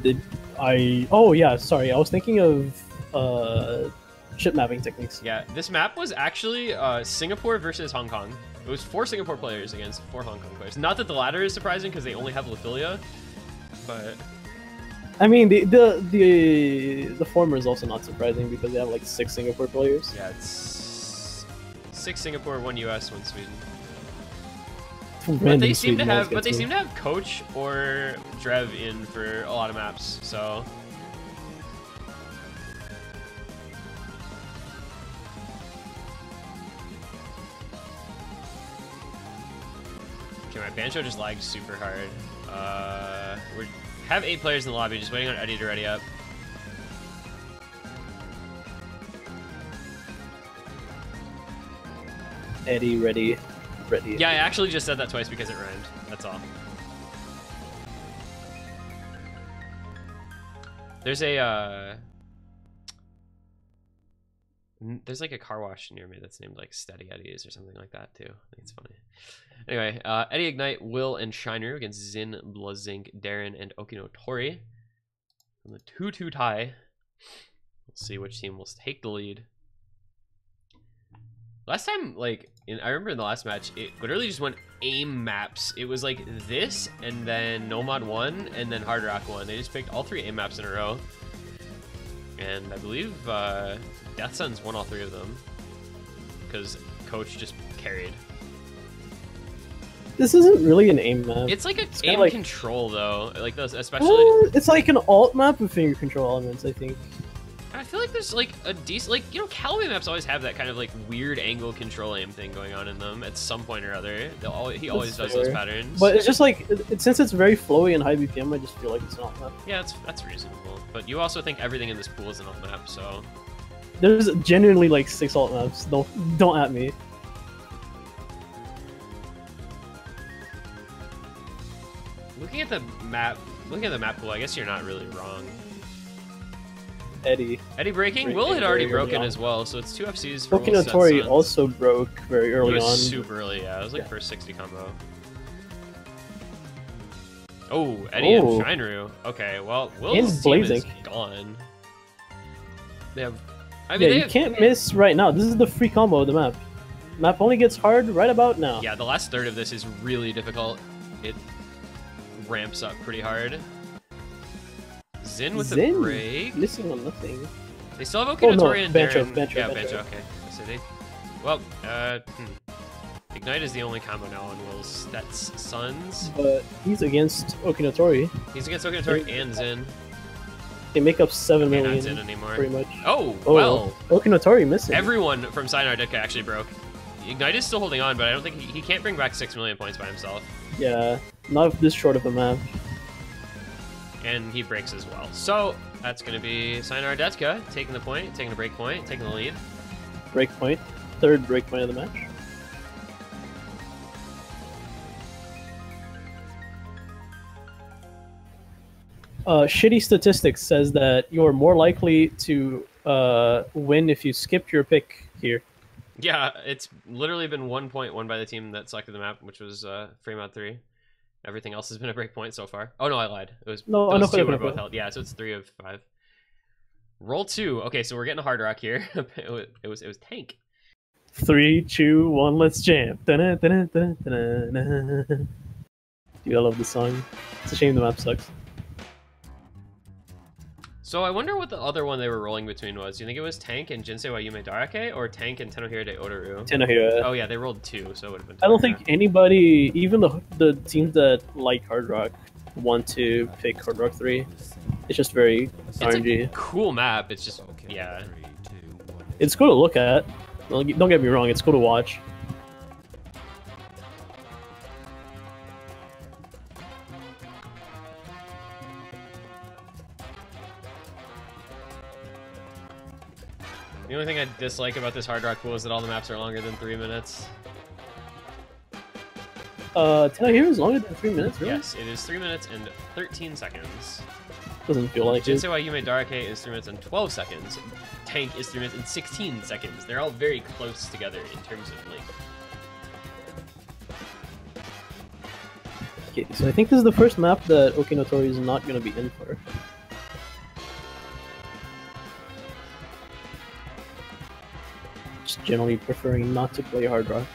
Did I? Oh yeah, sorry. I was thinking of uh, ship mapping techniques. Yeah, this map was actually uh, Singapore versus Hong Kong. It was four Singapore players against four Hong Kong players. Not that the latter is surprising because they only have Laphilia, but I mean, the the the the former is also not surprising because they have like six Singapore players. yeah, it's six Singapore, one US, one Sweden. But they seem to have, but they seem to have Coach or Drev in for a lot of maps. So okay, my banjo just lagged super hard. Uh, we have eight players in the lobby, just waiting on Eddie to ready up. Eddie ready, Yeah, I actually just said that twice because it rhymed. That's all. There's a uh there's like a car wash near me that's named like Steady Eddie's or something like that too. I think it's funny. Anyway, uh, Eddie Ignite, Will, and Shiner against Zin, Blazink, Darren, and Okinotori. From the 2 2 tie. Let's see which team will take the lead. Last time, like, in, I remember in the last match, it literally just went aim maps. It was like this, and then Nomad 1, and then Hard Rock 1. They just picked all three aim maps in a row. And I believe uh, Death Suns won all three of them. Because Coach just carried. This isn't really an aim map. It's like a kinda aim like- control, though. Like, those, especially. Uh, it's like an alt map with finger control elements. I think. I feel like there's like a decent, like you know, Callaway maps always have that kind of like weird angle control aim thing going on in them at some point or other. He always does those patterns. But it's just like it, since it's very flowy and high BPM, I just feel like it's not map. yeah, that's that's reasonable. But you also think everything in this pool is an alt map, so There's genuinely like six alt maps. Don't don't at me. looking at the map, looking at the map pool, I guess you're not really wrong. Eddie. Eddie breaking, Breaking Will had already broken as well, so it's two FCs for Sets Suns. also broke very early was on. super early, yeah. It was like Yeah. first 60 combo. Oh, Eddie Oh. and Shinru. Okay, well, Will's And team is gone. They have. I mean, yeah, you have, can't miss right now. This is the free combo of the map. Map only gets hard right about now. Yeah, the last third of this is really difficult. It ramps up pretty hard. Zin with the Zin break. Missing on nothing. They still have Oh, no, Okinotori and. Bancho, yeah, Bancho. Bancho. Okay, so they. Well, uh, hmm. Ignite is the only combo now on Will's That's Sons. But he's against Okinotori. He's against Okinotori and Zin. They make up seven Okay, million not Zin anymore. pretty much. Oh, Oh, well. Okinotori missing. Everyone from Sayonara Detka actually broke. Ignite is still holding on, but I don't think he, he can't bring back 6 million points by himself. Yeah, not this short of a map. And he breaks as well. So, that's going to be Sayonara Detka taking the point, taking the break point, taking the lead. Breakpoint, third break point of the match. Uh, shitty statistics says that you're more likely to uh, win if you skip your pick here. Yeah, it's literally been one point won by the team that selected the map, which was uh, Free Mod 3. Everything else has been a break point so far. Oh, no, I lied. It was No, those no, two no, were both held. Yeah, so it's three of five. Roll two. Okay, so we're getting a hard rock here. it, was, it was it was tank. Three, two, one, let's jam. Dun-dun. Dude, I love this song. It's a shame the map sucks. So I wonder what the other one they were rolling between was. Do you think it was Tank and Jinsei wa Yume Darake or Tank and Tenohira de Odoru? Tenohiro. Oh yeah, they rolled two, so it would have been. I don't think anybody, even the the teams that like Hard Rock, want to pick Hard Rock 3. It's just very it's a RNG. cool map. It's just yeah. It's cool to look at. Don't get me wrong, it's cool to watch. Only thing I dislike about this Hard Rock pool is that all the maps are longer than three minutes. Uh, Tenohiro is longer than 3 minutes, really? Yes, it is three minutes and 13 seconds. Doesn't feel like it. Jinsei wa Yume Darake is three minutes and 12 seconds. Tank is three minutes and 16 seconds. They're all very close together in terms of length. Okay, so I think this is the first map that Okinotori is not going to be in for. Just generally preferring not to play Hard Rock.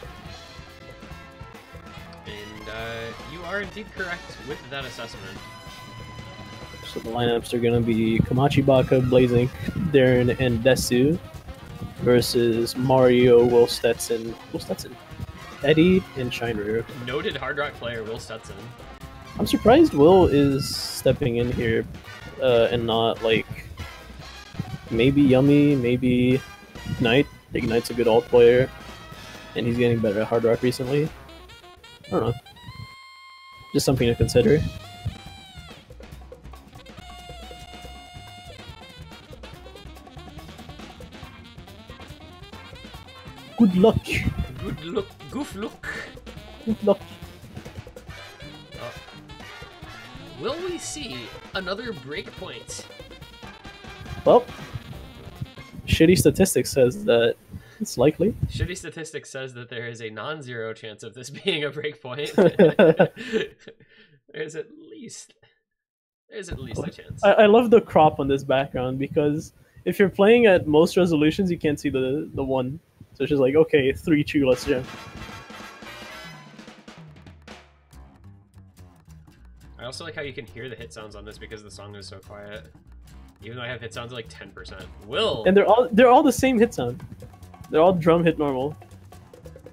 And uh, you are indeed correct with that assessment. So the lineups are going to be Komachi Baka, Blazink, Darren, and Desu versus Mario, Will Stetson, Will Stetson, Eddie, and Shinru. Noted Hard Rock player Will Stetson. I'm surprised Will is stepping in here uh, and not like maybe Yummy, maybe Knight. I think Knight's a good alt player, and he's getting better at Hard Rock recently. I don't know. Just something to consider. Good luck. Good luck, goof luck! Good luck. Will we see another breakpoint? Well, shitty statistics says that it's likely. Shitty statistics says that there is a non-zero chance of this being a breakpoint. there's at least there's at least a chance. I, I love the crop on this background because if you're playing at most resolutions, you can't see the the one. So it's just like, okay, three two, let's jam. I also like how you can hear the hit sounds on this because the song is so quiet. Even though I have hit sounds like 10%. Will! And they're all they're all the same hit sound. They're all drum hit normal.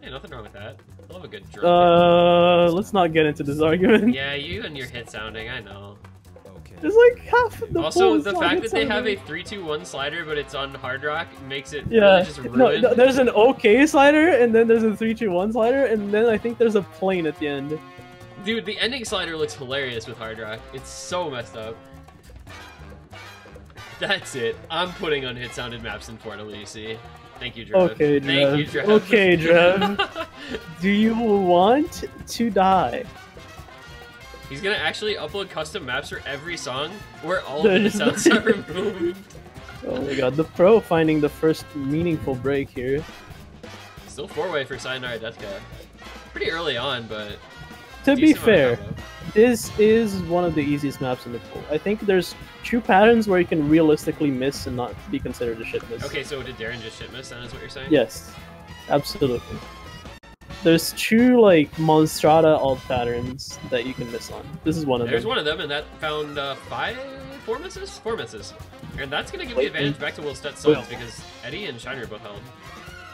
Hey, nothing wrong with that. I love a good drum. Uh, let's not get into this argument. yeah, you and your hit sounding, I know. Okay. It's like half the also, pool the fact hit that they have a sounding. 3-2-1 slider, but it's on Hard Rock, makes it yeah. really just ruined. No, no, there's an okay slider, and then there's a three two one slider, and then I think there's a plane at the end. Dude, the ending slider looks hilarious with Hard Rock. It's so messed up. That's it. I'm putting on hit sounded maps in Port Elise. Thank you, Drev. Okay, Thank you, Drev. Drev. Okay, Drev. Do you want to die? He's gonna actually upload custom maps for every song where all of the sounds are removed. Oh my god, the pro finding the first meaningful break here. Still four way for Sayonara Detka. Pretty early on, but. To be decent amount of fair. This is one of the easiest maps in the pool. I think there's two patterns where you can realistically miss and not be considered a shit miss. Okay, so did Darren just shit miss then, is what you're saying? Yes, absolutely. There's two like Monstrata alt patterns that you can miss on. This is one of There's them. There's one of them, and that found uh, five, four misses? Four misses. And that's gonna give the Wait, advantage back to Will Stetson Well- because Eddie and Shiner both held.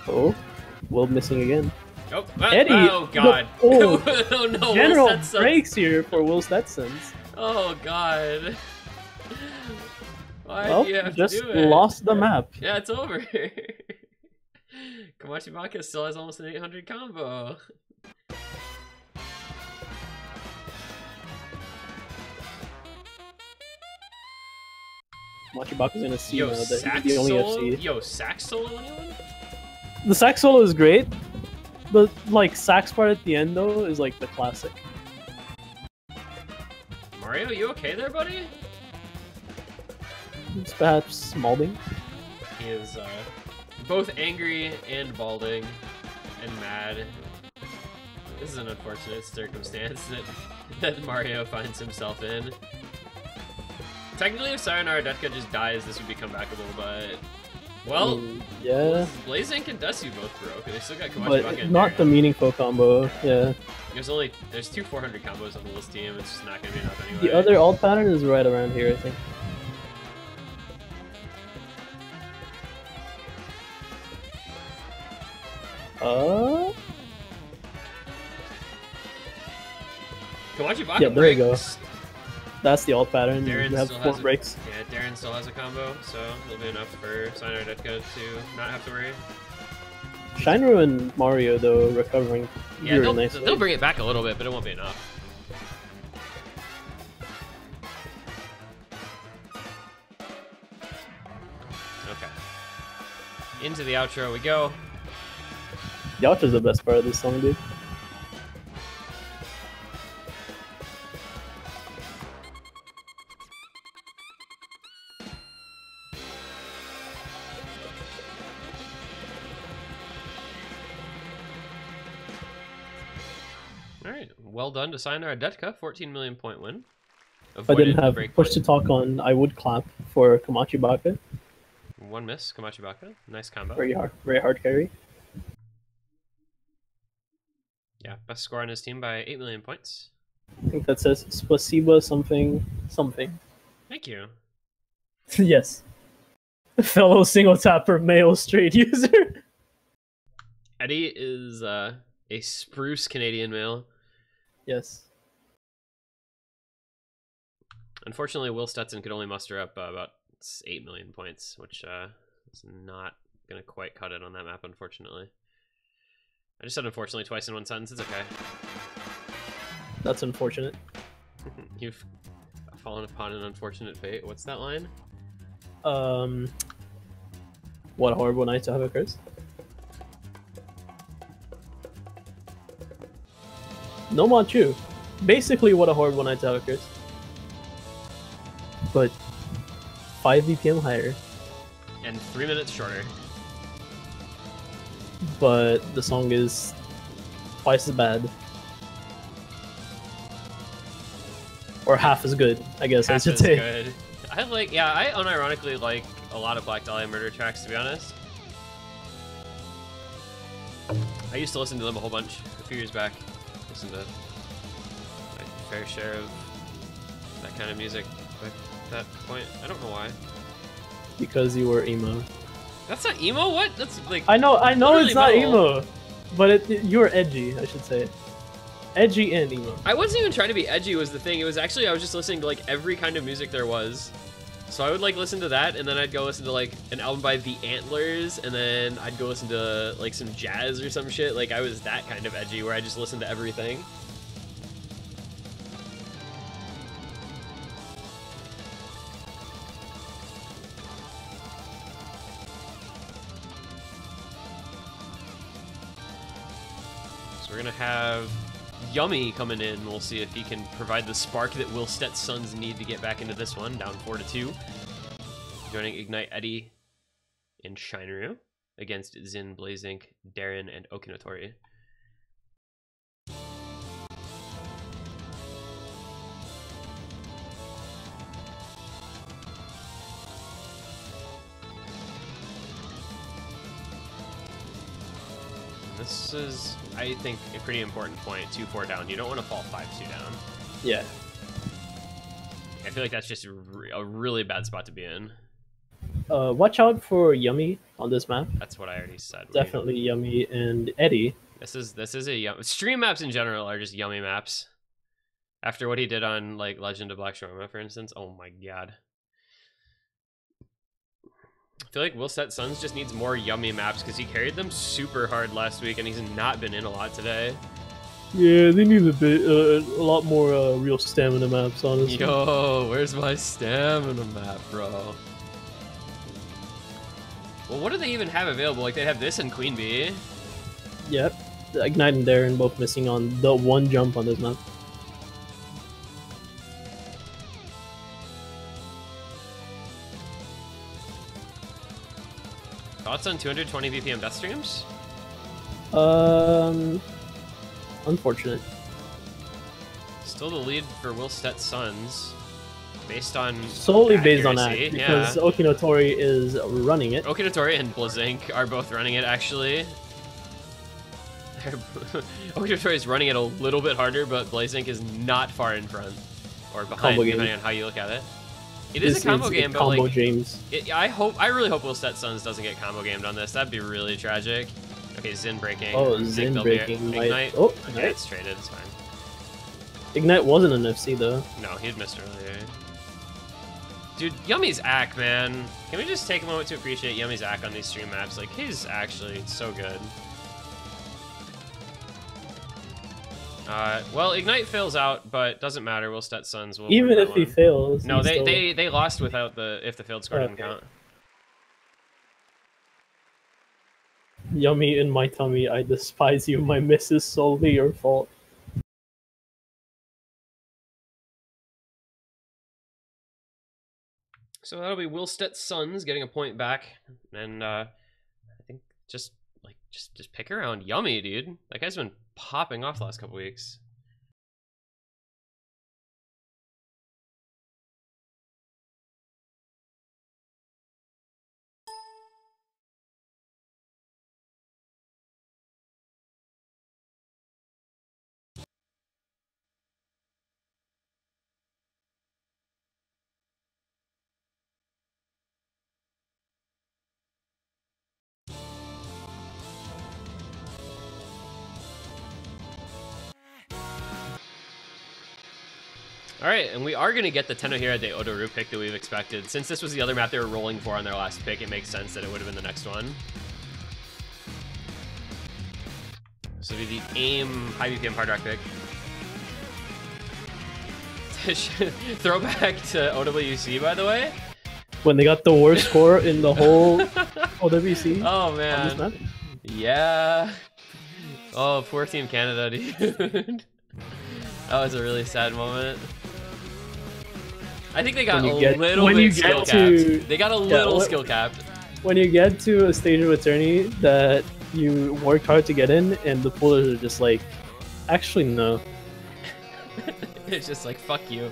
Oh, Will missing again. Oh, ah, Eddie, oh god. oh, oh no, General breaks here for Will Stetson's. Oh god. Why Well, do you have just to do it? lost the map. Yeah, it's over. Komachi Baka still has almost an 800 combo. Machibaka's in a C Yo, now. The, sax the only? FC. Yo, sax solo anyone? The sax solo is great. The like sax part at the end though is like the classic. Mario, you okay there, buddy? It's perhaps balding. He is uh, both angry and balding and mad. This is an unfortunate circumstance that, that Mario finds himself in. Technically, if Sayonara Detka just dies, this would be comebackable, but well, Mm, yeah, Blazink and Dusty both broke. They still got Komachi but and not the meaningful combo. Yeah, There's only there's two 400 combos on the list team. It's just not gonna be enough anyway. the other alt pattern is right around here, I think. Uh, Komachi Baka Yeah, there breaks. That's the alt pattern. Darren you have still four has a- breaks. Yeah, Darren still has a combo, so it'll be enough for Sayonara Detka to not have to worry. Shinru and Mario though recovering Yeah, they'll, nicely. they'll bring it back a little bit, but it won't be enough. Okay. Into the outro we go. The outro's the best part of this song, dude. Done to Sayonara Detka, 14 million point win. If I didn't have break push point. to talk on, I would clap for Komachi Baka. One miss, Komachi Baka. Nice combo. Very hard, very hard carry. Yeah, best score on his team by 8 million points. I think that says Spasiba something something. Thank you. yes. Fellow single tapper male straight user. Eddie is uh, a spruce Canadian male. Yes. Unfortunately, Will Stetson could only muster up uh, about 8 million points, which uh, is not going to quite cut it on that map, unfortunately. I just said unfortunately twice in one sentence. It's okay. That's unfortunate. You've fallen upon an unfortunate fate. What's that line? Um what a horrible night to have a curse. No Manchu. Basically what a horrible night to have curse. But 5 BPM higher, And three minutes shorter. but the song is twice as bad. Or half as good, I guess I Half should as say. good. I like, yeah, I unironically like a lot of Black Dahlia murder tracks, to be honest. I used to listen to them a whole bunch a few years back. Listen to my fair share of that kind of music at that point. I don't know why. Because you were emo. That's not emo. What? That's like I know, I know it's not metal. emo, but it, it- you were edgy, I should say. Edgy and emo. I wasn't even trying to be edgy. Was the thing? It was actually I was just listening to like every kind of music there was. So I would like listen to that, and then I'd go listen to like an album by The Antlers, and then I'd go listen to like some jazz or some shit. Like I was that kind of edgy, where I just listened to everything. So we're gonna have Yummy coming in. We'll see if he can provide the spark that Will Stets Sons need to get back into this one. Down four to two. Joining Ignite Eddie and Shinru against Zin, Blazink, Darren, and Okinotori. This is, I think, a pretty important point. 2-4 down. You don't want to fall 5-2 down. Yeah. I feel like that's just a, re- a really bad spot to be in. Uh, watch out for Yummy on this map. That's what I already said. Definitely Yummy and Eddie. This is this is a yum- stream maps in general are just yummy maps. After what he did on like Legend of Black Shawarma, for instance, oh my god. I feel like Will Stets Sons just needs more yummy maps because he carried them super hard last week and he's not been in a lot today. Yeah, they need a bit, uh, a lot more uh, real stamina maps, honestly. Yo, where's my stamina map, bro? Well, what do they even have available? Like, they have this and Queen Bee. Yep. Ignite and Darren both missing on the one jump on this map. Thoughts on 220 BPM death streams? Um, unfortunate. Still the lead for Will Stets Sons. based on Solely based on that, because yeah. Okinotori is running it. Okinotori and Blazink are both running it actually. Okinotori is running it a little bit harder, but Blazink is not far in front or behind, depending on how you look at it. It is a combo game, but like, James. it, I hope, I really hope Will Stets Sons doesn't get combo gamed on this. That'd be really tragic. Okay, Zin breaking. Oh, Zin breaking, Ignite. oh, okay, Ignite. it's traded. It's fine. Ignite wasn't an FC though. No, he'd missed earlier. Dude, Yummy's ack, man. Can we just take a moment to appreciate Yummy's ack on these stream maps? Like, he's actually so good. Uh, well, Ignite fails out, but doesn't matter. We'll stat Suns. We'll Even if he one. fails. No, they, still- they they lost without the if the failed score didn't count. Yummy in my tummy, I despise you. My miss is solely your fault. So that'll be Will Stets Sons getting a point back, and uh, I think just like just just pick around Yummy, dude. That guy's been popping off the last couple weeks. All right, and we are going to get the Tenohira de Odoru pick that we've expected. Since this was the other map they were rolling for on their last pick, it makes sense that it would have been the next one. So it'll be the AIM high BPM hard rock pick. Throwback to OWC, by the way. When they got the worst score in the whole OWC Oh man, yeah. Oh, poor Team Canada, dude. that was a really sad moment. I think they got a get- little when bit you skill get capped. to- They got a Yeah, little what- skill capped. When you get to a stage of attorney that you worked hard to get in, and the pullers are just like, actually no, it's just like fuck you.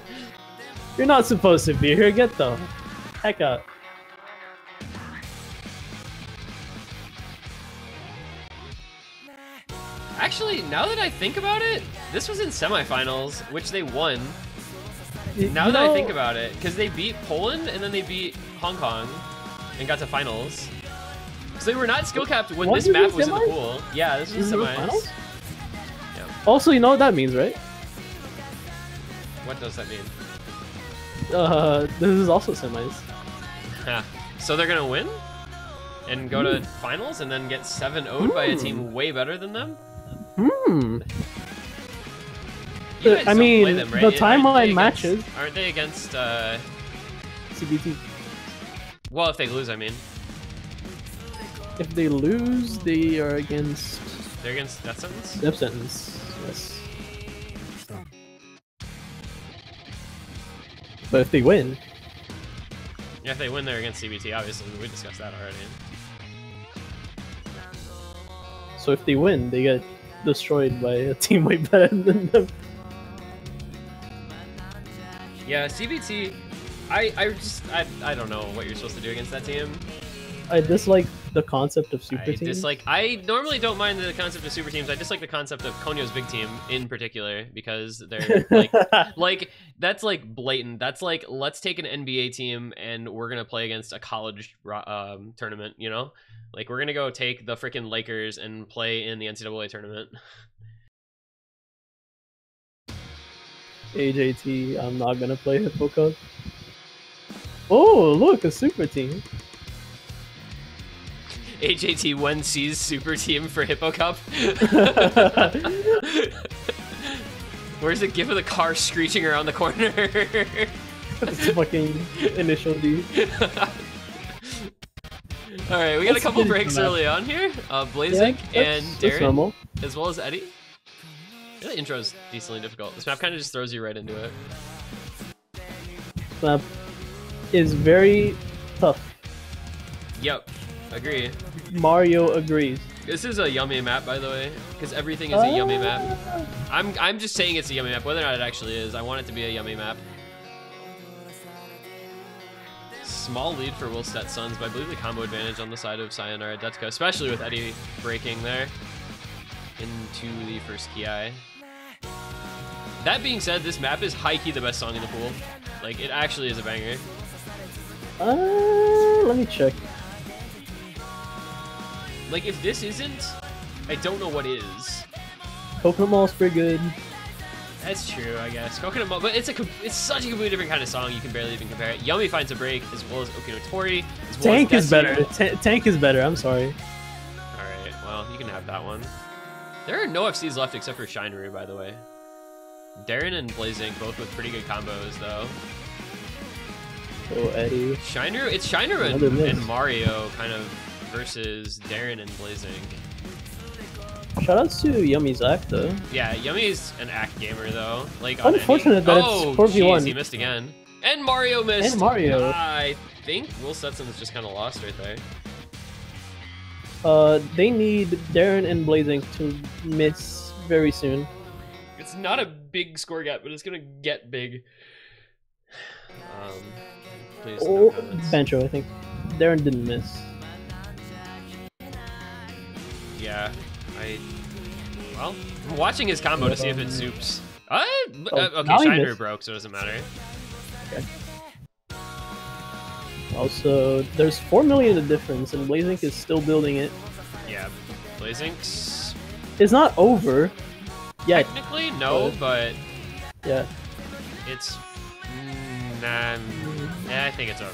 you're not supposed to be here. Get the heck up. Actually, now that I think about it, this was in semifinals, which they won. Now that I think about it, because they beat Poland and then they beat Hong Kong and got to finals. So they were not skill capped when this map was in the pool. Yeah, this was semis. finals? Yeah. Also, you know what that means, right? What does that mean? Uh, this is also semis. Yeah. so they're gonna win and go to finals and then get 7 0 by a team way better than them. Hmm. The- I mean, them, right? the timeline against- matches. Aren't they against? uh CBT. Well, if they lose, I mean, If they lose, they are against they're against Death Sentence. death sentence. Yes. But if they win, Yeah, if they win, they're against CBT. Obviously, we discussed that already. so if they win, they get destroyed by a team way better than them. Yeah, CBT. I I just I, I don't know what you're supposed to do against that team. I dislike the concept of super I teams. dislike. I normally don't mind the concept of super teams. I dislike the concept of Konyo's big team in particular because they're like like that's like blatant. That's like let's take an NBA team and we're gonna play against a college um, tournament. You know, like we're gonna go take the freaking Lakers and play in the NCAA tournament. AJT, I'm not gonna play Hippo Cup. Oh, look, a super team. AJT one sees super team for Hippo Cup. Where's the gif of the car screeching around the corner? It's fucking initial D. All right, we got a couple breaks early on here. Uh, Yeah, and that's Darren, as well as Eddie. The intro is decently difficult. This map kind of just throws you right into it. Map is very tough. Yep, agree. Mario agrees. This is a yummy map, by the way, because everything is a yummy map. Ah. I'm I'm just saying it's a yummy map. Whether or not it actually is, I want it to be a yummy map. small lead for Will Stets Sons, but I believe the combo advantage on the side of Sayonara Detka, especially with Eddie breaking there into the first Ki. That being said, this map is high the best song in the pool. Like, it actually is a banger. Uh, let me check. Like, if this isn't, I don't know what is. Coconut Mall's pretty good. That's true, I guess. Coconut Mall, but it's a it's such a completely different kind of song. You can barely even compare it. Yummy finds a break as well as Okinotori. As well Tank as is better. Ta- Tank is better. I'm sorry. All right, well you can have that one. There are no FCs left except for Shineru, by the way. Darren and Blazink both with pretty good combos though. Oh, Eddie. Shineru, it's Shineru and, and Mario kind of versus Darren and Blazink. Shoutouts to Yummy Zach though. Yeah, Yummy's an act gamer though. Like Unfortunate any... that it's oh, 4v1. jeez, he missed again. And Mario missed. And Mario. I think Will Stetson's just kind of lost right there. Uh, they need Darren and Blazink to miss very soon. It's not a big score gap, but it's gonna get big. Um, please Oh, comments. Bancho, I think. Darren didn't miss. Yeah, I. Well, I'm watching his combo to see if it soups. Uh, Oh, uh, okay, now Shiner broke, so it doesn't matter. Also, there's 4 million of difference, and Blazink is still building it. Yeah, Blazink's It's not over. Yeah, technically no, but yeah. it's mm, nah. Yeah, I think it's over.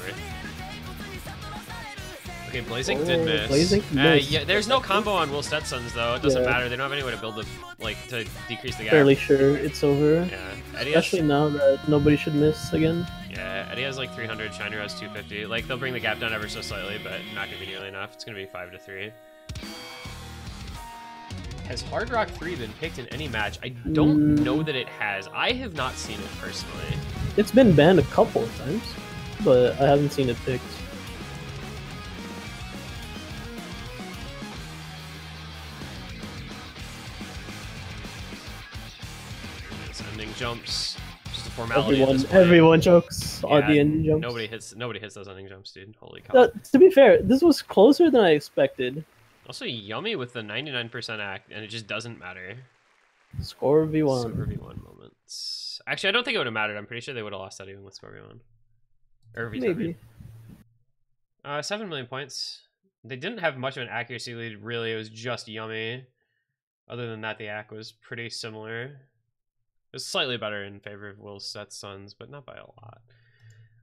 Okay, Blazink did Oh, miss. Blazink Uh, yeah, there's no combo on Will Stetson's though. It doesn't Yeah. matter. They don't have any way to build the like to decrease the gap. Fairly sure it's over. Yeah, Eddie has, Especially now that nobody should miss again. yeah, Eddie has like 300. Shiner has 250. Like they'll bring the gap down ever so slightly, but not gonna be nearly enough. It's gonna be five to three. Has Hard Rock 3 been picked in any match? I don't Mm. know that it has. I have not seen it personally. It's been banned a couple of times, but I haven't seen it picked. Ending jumps. Just a formality. Everyone, everyone jokes on the ending jumps. Nobody hits. Nobody hits those ending jumps, dude. Holy cow. Uh, to be fair, this was closer than I expected. Also, yummy with the 99% act, and it just doesn't matter. Score v1. Score v1 moments. Actually, I don't think it would have mattered. I'm pretty sure they would have lost that even with score v1. Or v2. Maybe. Uh, seven million points. They didn't have much of an accuracy lead, really. It was just yummy. Other than that, the act was pretty similar. It was slightly better in favor of Will Stets Sons, but not by a lot.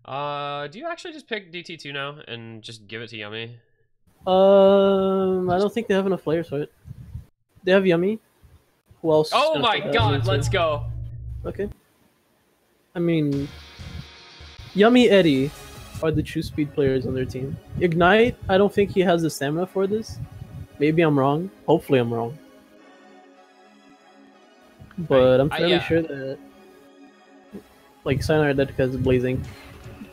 Uh, do you actually just pick DT2 now and just give it to Yummy? Um, I don't think they have enough players for it. They have Yummy. Who else? Oh my god, let's go. Okay. I mean, Yummy Eddie are the true speed players on their team. Ignite, I don't think he has the stamina for this. Maybe I'm wrong. Hopefully, I'm wrong. But I'm I- fairly yeah. sure that, like, Sayonara Detka is blazing.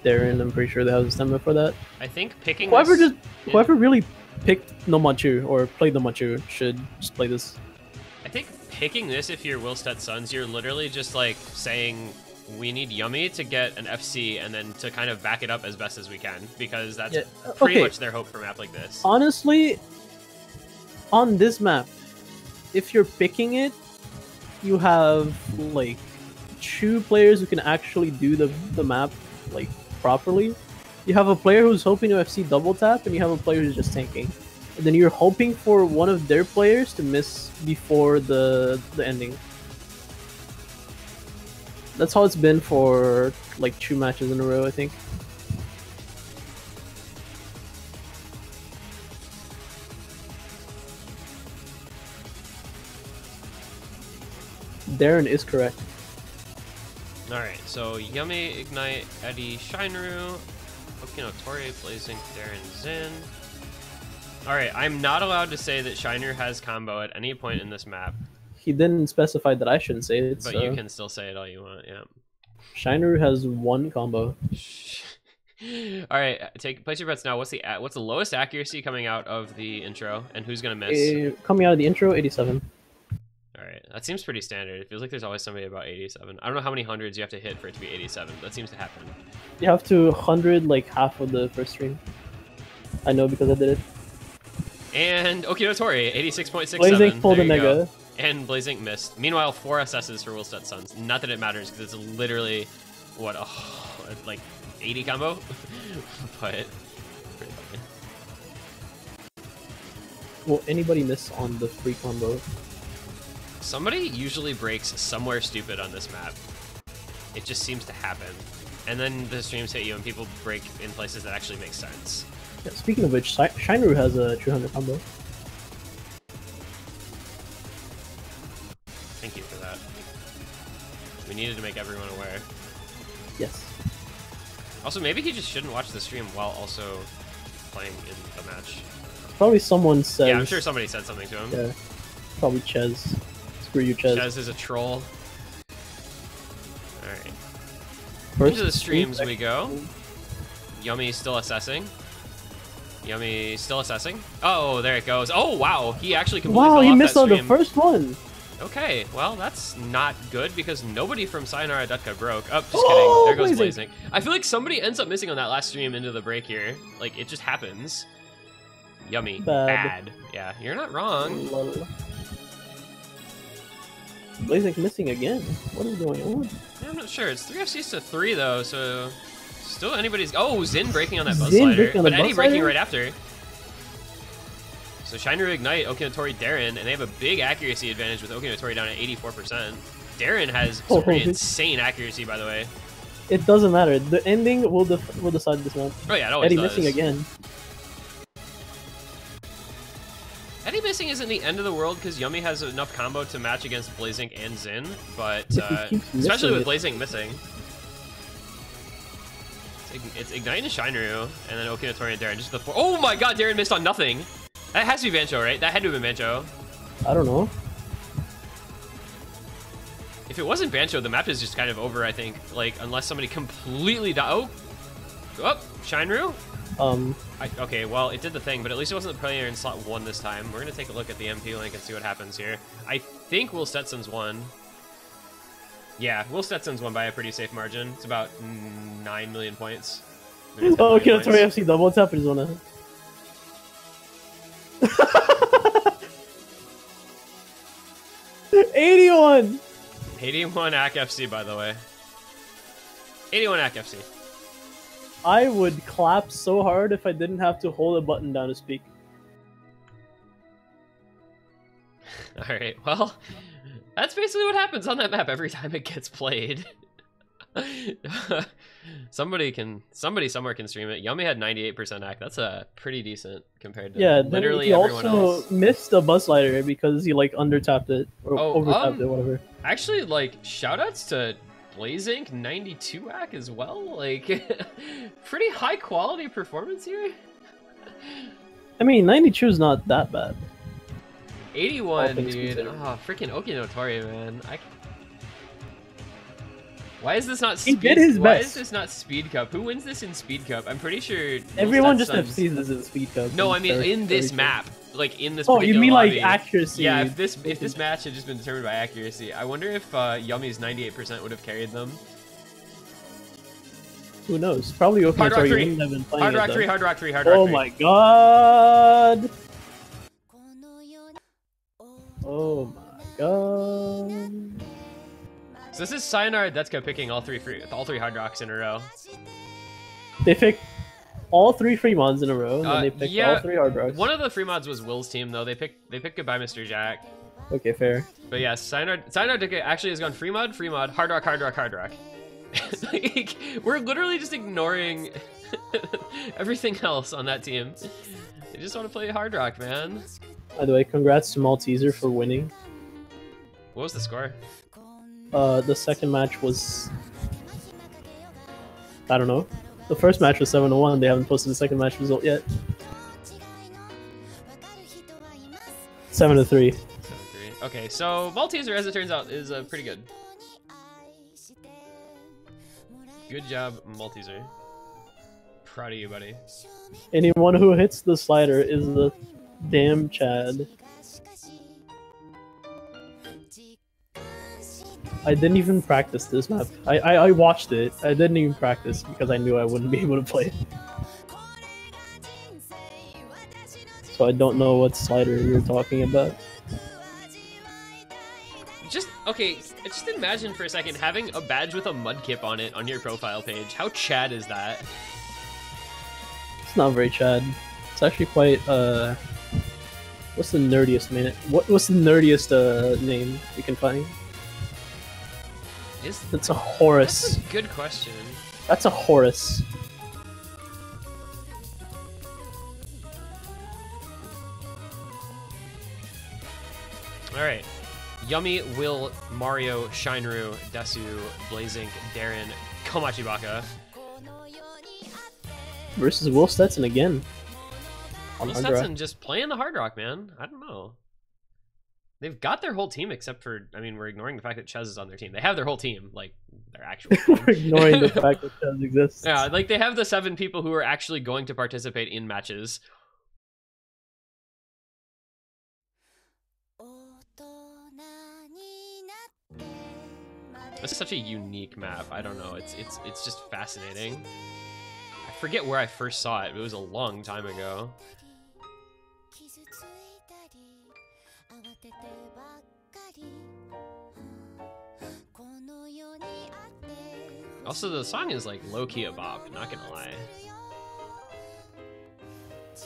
Darren, I'm pretty sure they have the stamina for that. I think picking Whoever this, just, whoever really picked Nomachu or played Nomachu should just play this. I think picking this if you're Will Stets Sons, you're literally just like saying we need Yummy to get an FC and then to kind of back it up as best as we can because that's Yeah, uh, pretty okay. much their hope for a map like this. honestly, on this map, if you're picking it, you have like two players who can actually do the the map like properly. You have a player who's hoping to FC double tap, and you have a player who's just tanking. And then you're hoping for one of their players to miss before the the ending. That's how it's been for like two matches in a row, I think. Darren is correct. Alright, so Yummy, Ignite, Eddie, Shineru, Okino Tori, Blazink, Darren, Zin. Alright, I'm not allowed to say that Shiner has combo at any point in this map, He didn't specify that I shouldn't say it, but so you can still say it all you want, yeah. Shiner has one combo. All right, take place your bets now. What's the what's the lowest accuracy coming out of the intro, and who's gonna miss? Eh, coming out of the intro, 87. All That seems pretty standard. It feels like there's always somebody about 87. I don't know how many hundreds you have to hit for it to be 87. That seems to happen. You have to 100 like half of the first stream. I know because I did it. And Okinotori, 86.67. Blazink pulled a you go. mega. And Blazink missed. Meanwhile, four SSs for Will Stets Sons. Not that it matters because it's literally, what, oh, like 80 combo? but. Will anybody miss on the free combo? Somebody usually breaks somewhere stupid on this map. It just seems to happen. And then the streams hit you and people break in places that actually make sense. Yeah, speaking of which, Shi- Shinru has a 200 combo. Thank you for that. We needed to make everyone aware. Yes. Also, maybe he just shouldn't watch the stream while also playing in the match. Probably someone says. Yeah, I'm sure somebody said something to him. Yeah. Probably Ches. Screw you, Ches. Chaz is a troll. Alright. First Into the streams we go. Yummy still assessing. Yummy still assessing. Oh, there it goes. Oh, wow. He actually completely Wow, he missed on the first one. Okay, well, that's not good because nobody from Sayonara Detka broke. Oh, just Oh, kidding. There goes Blazink. Blazink. I feel like somebody ends up missing on that last stream into the break here. Like, it just happens. Yummy. Bad. Yeah, you're not wrong. Lol. Blazink missing again. What is going on? Yeah, I'm not sure. It's 3 FCs to 3, though, so... Still anybody's... Oh, Zin breaking on that buzz Zin slider. breaking on the but Eddie breaking right after. So Shiner Ignite, Okinotori, Darren, and they have a big accuracy advantage with Okinotori down at 84%. Darren has Oh, pretty insane accuracy, by the way. It doesn't matter. The ending will def- will decide this match. Oh yeah, it always Eddie does. missing again. Eddie missing isn't the end of the world because Yummy has enough combo to match against Blazink and Zin, but uh, especially with. Blazink missing. It's, Ign- it's Ignite and Shinru, and then Okinotori and Darren. Just the four. Oh my god, Darren missed on nothing! That has to be Bancho, right? That had to have been Bancho. I don't know. If it wasn't Bancho, the map is just kind of over, I think. Like, unless somebody completely die. Oh! Oh! Shinru? Um, I, okay, well, it did the thing, but at least it wasn't the player in slot one this time. We're gonna take a look at the MP link and see what happens here. I think Will Stetson's won. Yeah, Will Stetson's won by a pretty safe margin. It's about mm, 9 million points. Maybe 10 oh, okay, that's right. FC double tap is on it. Eighty-one. 81 AC FC, by the way. 81 AC FC. I would clap so hard if I didn't have to hold a button down to speak. Alright, well, that's basically what happens on that map every time it gets played. somebody can, somebody somewhere can stream it. Yummy had 98% AC. That's a pretty decent compared to Yeah, literally he everyone also else. missed a bus slider because he like under tapped it or Oh, over tapped um, it, whatever. Actually, like, shoutouts to Blazink 92 AC as well. Like, pretty high quality performance here. I mean, ninety-two is not that bad. 81, dude. Oh, freaking Okinotori, man. I... Why is this not? Speed, he did his best. Why is this not Speed Cup? Who wins this in Speed Cup? I'm pretty sure everyone just Suns... sees this in Speed Cup. No, I mean in this map, like in this. Oh, you mean lobby. like accuracy? Yeah. If this if this match had just been determined by accuracy, I wonder if uh, Yummy's 98% would have carried them. Who knows? Probably okay. Hard Rock 3. Hard Rock it, 3, Hard Rock 3, Hard Rock 3. Oh my god! Oh my god. So this is Sayonara Detka picking all three free, all three Hard Rocks in a row. They picked all three free mods in a row, and Uh, then they picked yeah, all three Hard Rocks. One of the free mods was Will's team though. They picked they picked Goodbye Mr. Jack. Okay, fair. But yeah, Sayonara Detka actually has gone free mod, free mod, Hard Rock, Hard Rock, Hard Rock. like, we're literally just ignoring everything else on that team. They just want to play Hard Rock, man. By the way, congrats to Malteser for winning. What was the score? Uh, the second match was I don't know. The first match was 7 1. They haven't posted the second match result yet. 7 3. 3. Okay, so Malteser, as it turns out, is uh, pretty good. Good job, Malteser. Proud of you, buddy. Anyone who hits the slider is the damn Chad. I didn't even practice this map. I, I, I watched it. I didn't even practice because I knew I wouldn't be able to play it. So I don't know what slider you're talking about. Just okay. Just imagine for a second having a badge with a mudkip on it on your profile page. How Chad is that? It's not very Chad. It's actually quite uh. What's the nerdiest minute? What what's the nerdiest uh name you can find? Is It's a that's Horus. a good question. That's a Horus. All right. Yummy, Will, Mario, Shinru, Desu, Blazink, Darren, Komachi Baka. versus Will Stetson again. Will Stetson just playing the Hard Rock, man. I don't know. They've got their whole team except for, I mean, we're ignoring the fact that Ches is on their team. They have their whole team, like their actual team. We're ignoring the fact that Chaz exists. Yeah, like they have the seven people who are actually going to participate in matches. This is such a unique map. I don't know. It's it's it's just fascinating. I forget where I first saw it. It was a long time ago. Also, the song is like low key a bop. Not gonna lie.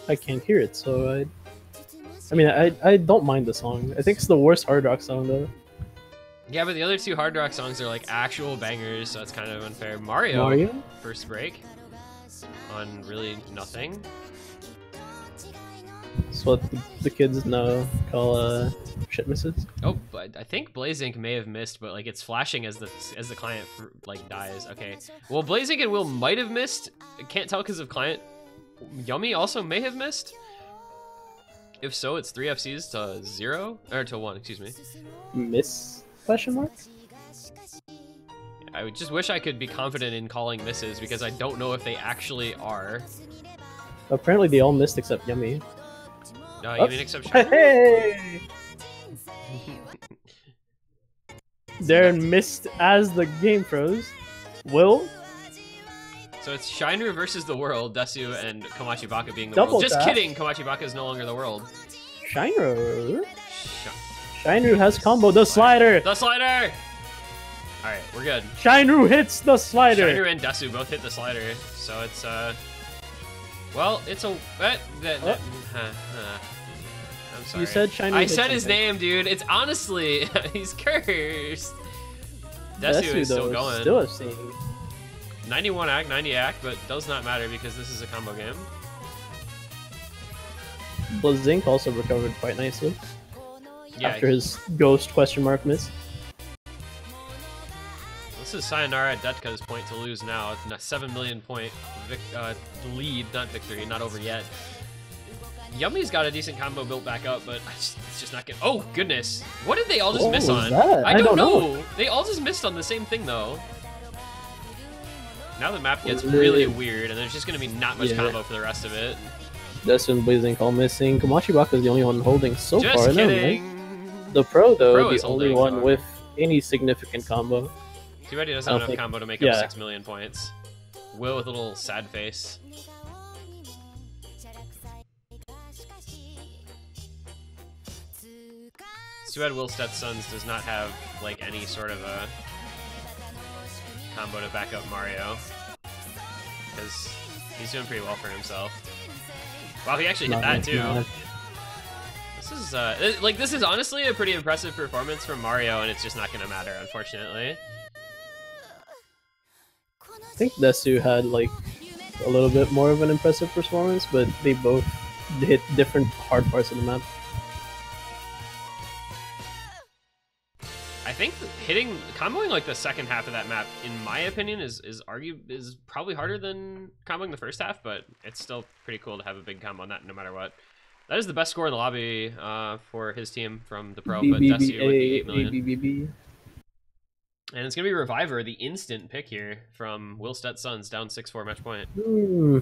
I can't hear it, so I. I mean, I I don't mind the song. I think it's the worst hard rock song though. Yeah, but the other two hard rock songs are like actual bangers, so it's kind of unfair. Mario, Mario. first break on really nothing. It's what the, the kids now call uh shit misses. Oh, but I think Blazink may have missed, but like it's flashing as the as the client like dies. Okay. Well, Blazink and Will might have missed. I can't tell because of client. Yummy also may have missed. If so, it's three FCs to zero or to one. Excuse me. Miss question mark. I just wish I could be confident in calling misses because I don't know if they actually are. Apparently they all missed except Yummy. Uh, you Oops. mean exception? Hey! Darren missed as the game froze. Will So it's Shinru versus the world, Desu and Komachi Baka being the Double world. Just tap. kidding, Komachi Baka is no longer the world. Shinru. Sh- Shinru has combo the slider. the slider! Alright, we're good. Shinru hits the slider. Shinru and Desu both hit the slider, so it's, uh... Well, it's a... eh, that, that. I'm sorry. You said Shinru I said his name, dude. It's honestly... he's cursed. Desu, is still going. Still a scene. 91 act, 90 act, but does not matter because this is a combo game. Blazink also recovered quite nicely Yeah, after his ghost question mark miss. This is Sayonara at Detka's point to lose now. It's a 7 million point vic- uh, lead, not victory, not over yet. Yummy's got a decent combo built back up, but just, it's just not good. Oh, goodness. What did they all just What miss on? that? I, I don't, don't know. know. They all just missed on the same thing, though. Now the map gets really weird, and there's just going to be not much Yeah. combo for the rest of it. Desu and Blazink all missing. Komachi Baka is the only one holding so just far. kidding. The pro though, Pro is the only one with any significant combo. Too bad he doesn't have enough think- combo to make yeah. up 6 million points. Will with a little sad face. It's too bad Will Stetsons does not have like any sort of a combo to back up Mario. Because he's doing pretty well for himself. Wow, he actually hit that too. This is uh like this is honestly a pretty impressive performance from Mario and it's just not gonna matter, unfortunately. I think Desu had like a little bit more of an impressive performance, but they both hit different hard parts of the map. I think hitting comboing like the second half of that map, in my opinion, is is argue is probably harder than comboing the first half, but it's still pretty cool to have a big combo on that no matter what. That is the best score in the lobby uh, for his team from the pro, but Desu with the 8 million. And it's gonna be Reviver, the instant pick here from Will Stetsons down 6-4 match point. Hmm.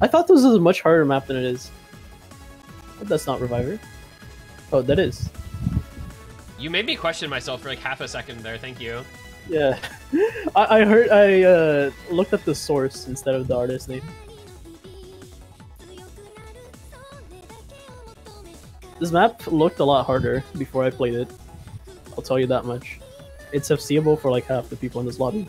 I thought this was a much harder map than it is. But that's not Reviver. Oh, that is. You made me question myself for like half a second there. Thank you. Yeah, I, I heard. I uh, looked at the source instead of the artist name. This map looked a lot harder before I played it. I'll tell you that much. It's FCable for like half the people in this lobby.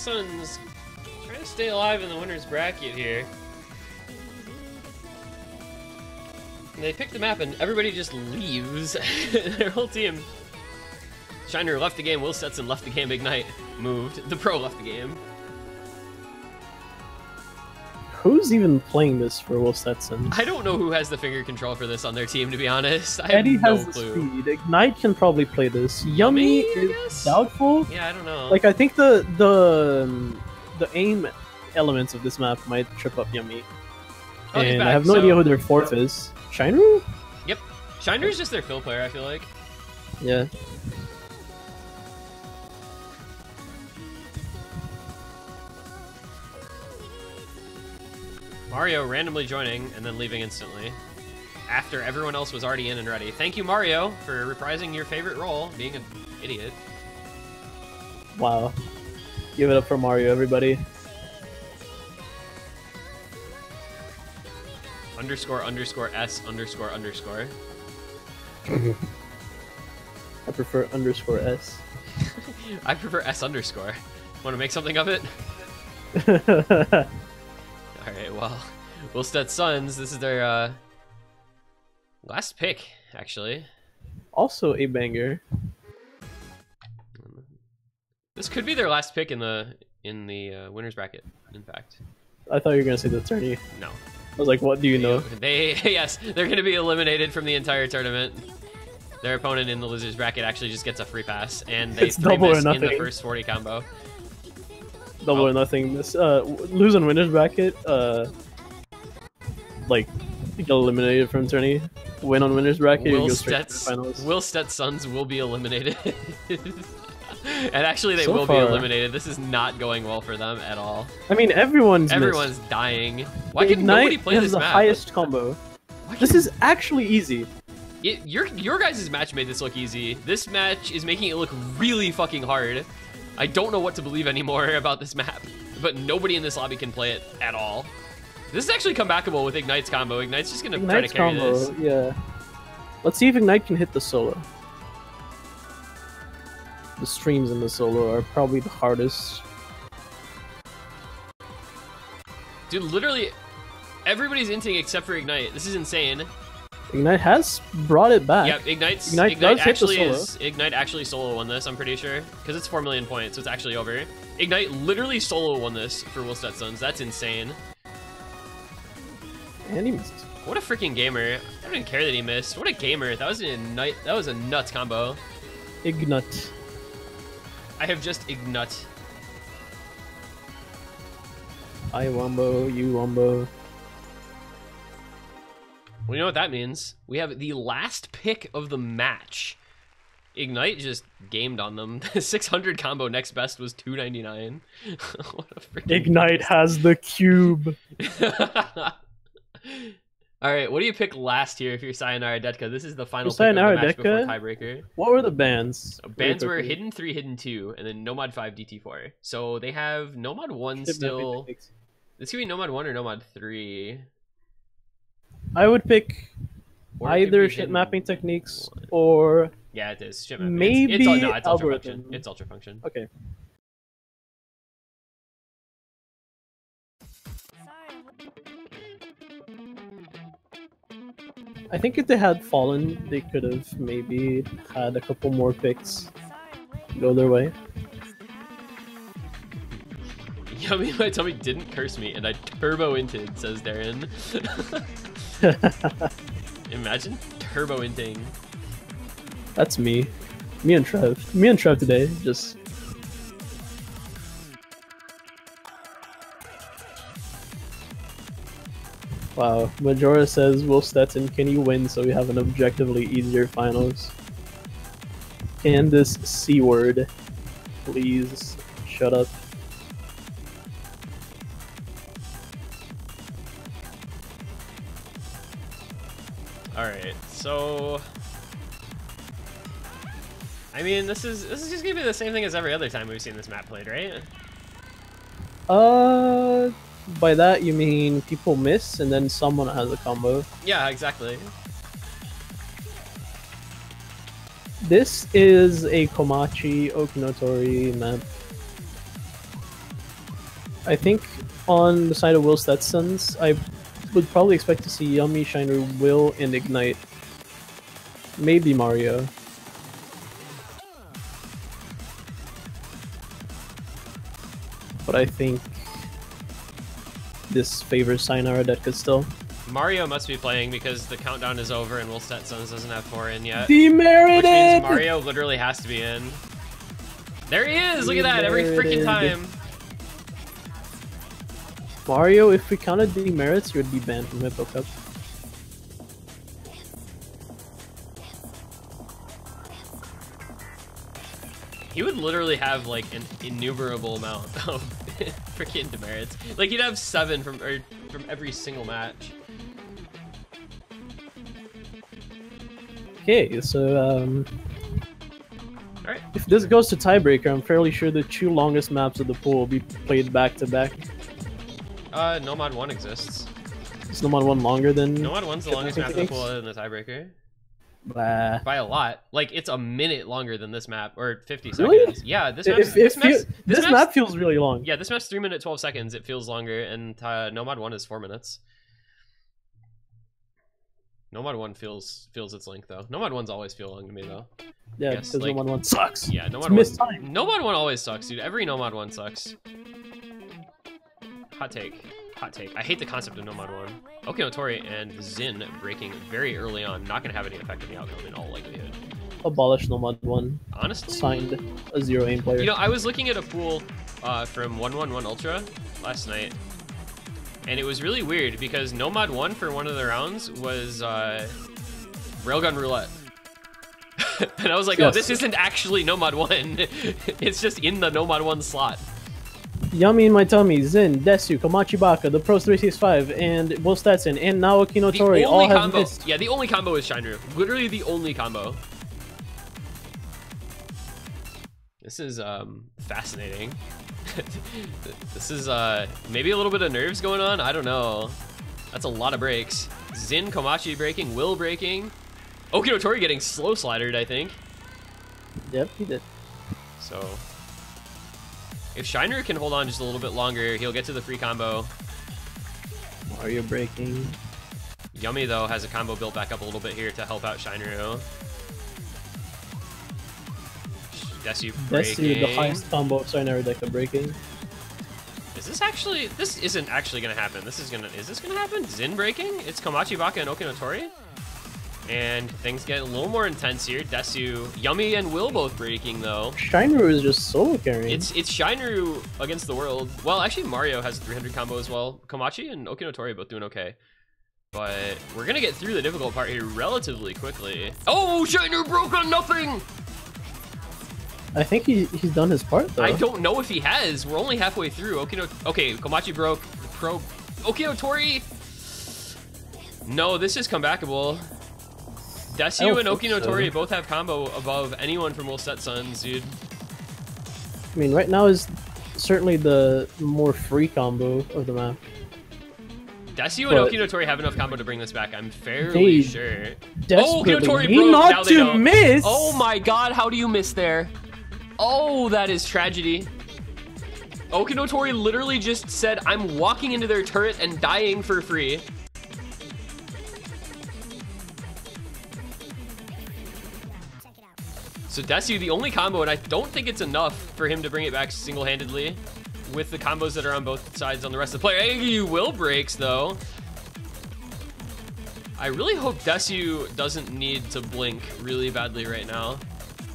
Stetson's trying to stay alive in the winner's bracket here. And they pick the map and everybody just leaves. Their whole team. Shiner left the game, Will Stetson left the game, Ignite moved. The pro left the game. Who's even playing this for Will Stetson? I don't know who has the finger control for this on their team, to be honest. I have Eddie no has the speed. Ignite can probably play this. Yummy I is guess? doubtful. Yeah, I don't know. Like I think the the um, the aim elements of this map might trip up Yummy, Oh, and I have no so- idea who their fourth is. Shinru? Shiner's just their fill player, I feel like. Yeah. Mario randomly joining and then leaving instantly. After everyone else was already in and ready. Thank you, Mario, for reprising your favorite role, being an idiot. Wow. Give it up for Mario, everybody. Underscore underscore S underscore underscore. I prefer underscore S. I prefer S underscore. Want to make something of it? Well, Will Stets Sons, this is their uh, last pick, actually. also a banger. This could be their last pick in the in the uh, winners bracket. In fact, I thought you were gonna say the tourney. no. I was like, what do you know? They yes, they're going to be eliminated from the entire tournament. Their opponent in the losers bracket actually just gets a free pass, and they It's three miss in the first 40 combo. Double Oh. or nothing. This uh, lose on winners bracket. Uh, like get eliminated from tourney. Win on winners bracket. you Will go straight to the Stets finals. Will Stets Sons will be eliminated. and actually, they So will be eliminated. This is not going well for them at all. I mean, everyone's Everyone's missed. dying. Why can nobody play this the map? highest combo. This is actually easy. It, your your guys' match made this look easy. This match is making it look really fucking hard. I don't know what to believe anymore about this map, but nobody in this lobby can play it at all. This is actually comebackable with Ignite's combo. Ignite's just gonna Ignite's try to carry combo, this. yeah. Let's see if Ignite can hit the solo. The streams in the solo are probably the hardest. Dude, literally, everybody's inting except for Ignite. This is insane. Ignite has brought it back. Yep, Ignite's, Ignite Ignite, does hit the actually solo. is Ignite actually solo won this. I'm pretty sure because it's four million points, so it's actually over. Ignite literally solo won this for Will Stetsons. That's insane. And he missed. What a freaking gamer! I don't even care that he missed. What a gamer! That was a nut. That was a nuts combo. Ignite. I have just ignut. I wombo, you wombo. Well, you know what that means? We have the last pick of the match. Ignite just gamed on them. 600 combo next best was 299. what a freaking Ignite has the cube. All right, what do you pick last here if you're Sayonara Detka? This is the final For pick of the match before tiebreaker. What were the bands? Uh, bands were Hidden 3, Hidden 2, and then no mod 5, DT4. So they have no mod 1 Ship still. techniques. This could be no mod 1 or no mod 3. I would pick Or either ship mapping techniques one. or Yeah, it is. Ship mapping. maybe it's, it's, no, it's ultra function. It's ultra function. okay. I think if they had fallen, they could have maybe had a couple more picks go their way. Yummy, my tummy didn't curse me, and I turbo inted, says Darren. Imagine turbo inting. That's me. Me and Trev. Me and Trev today. Just Wow. Majora says Will Stetson, can you win so we have an objectively easier finals? Can this C word please shut up? So I mean, this is this is just gonna be the same thing as every other time we've seen this map played, right? Uh by that you mean people miss and then someone has a combo. Yeah, exactly. This is a Komachi Okinotori map. I think on the side of Will Stetson's, I would probably expect to see Yummy, Shiner, Will, and Ignite. Maybe Mario. But I think this favors Sayonara Detka still. Mario must be playing because the countdown is over and Will Stetsons doesn't have four in yet. Demerited! Which means Mario literally has to be in. There he is! Look at that, every freaking time. Mario, if we counted the demerits, you would be banned from Hippo Cup. He would literally have like an innumerable amount of freaking demerits. Like he'd have seven from or from every single match. Okay, so um, Alright. if this goes to tiebreaker, I'm fairly sure the two longest maps of the pool will be played back to back. Uh no mod 1 exists. Is no mod one longer than? no mod 1's the longest map of the pool other than the tiebreaker. Blah. By a lot. Like it's a minute longer than this map or 50 Really? seconds. Yeah, this map's, If, this, if map's, you- this this map feels really long. Yeah, this map's 3 minute 12 seconds. It feels longer and uh, no mod 1 is 4 minutes. no mod 1 feels feels its length though. no mod 1's always feel long to me though. Yeah, because like- no mod one sucks. Yeah, It's no mod 1 time. no mod 1 always sucks, dude. Every no mod 1 sucks. Hot take. Hot take. I hate the concept of no mod 1. Okinotori and Zin breaking very early on, not going to have any effect on the outcome in all likelihood. Abolish no mod one. Honestly, Signed a zero aim player. you know, I was looking at a pool uh, from 111 Ultra last night, and it was really weird because no mod 1 for one of the rounds was uh, Railgun Roulette. and I was like, oh, this isn't actually no mod 1. it's just in the no mod 1 slot. Yummy in my tummy, Zin, Desu, Komachi Baka, the Pros 365, and Will Stetson, and now The Okinotori all have combo, missed. yeah, the only combo is Shinru. Literally the only combo. This is um fascinating. this is uh maybe a little bit of nerves going on. I don't know. That's a lot of breaks. Zin Komachi breaking, Will breaking, Okinotori getting slow slidered. I think Yep, he did. so. If Shiner can hold on just a little bit longer, he'll get to the free combo. Mario breaking. Yummy though has a combo built back up a little bit here to help out Shinru. Desu Desu, the highest combo of Sayonara Detka breaking. Is this actually? This isn't actually gonna happen. This is gonna. Is this gonna happen? Zin breaking? It's Komachi Baka and Okinotori. And things get a little more intense here. Desu, Yummy, and Will both breaking though. Shinru is just solo carrying. It's it's Shinru against the world. Well, actually Mario has a 300 combo as well. Komachi and Okinotori both doing okay. But we're gonna get through the difficult part here relatively quickly. Oh, Shiner broke on nothing! I think he, he's done his part though. I don't know if he has. We're only halfway through. Okino Okay, Komachi broke. The pro Okinotori. No, this is comebackable. Desu oh, and think Okinotori so. both have combo above anyone from Will Stets Sons, dude. I mean, right now is certainly the more free combo of the map. Desu and But- Okinotori have enough combo to bring this back. I'm fairly sure. Oh, desperately Okinotori need broke, not to miss. Oh my god, how do you miss there? Oh, that is tragedy. Okinotori literally just said, I'm walking into their turret and dying for free. So Desu, the only combo, and I don't think it's enough for him to bring it back single-handedly with the combos that are on both sides on the rest of the player. You will breaks, though. I really hope Desu doesn't need to blink really badly right now.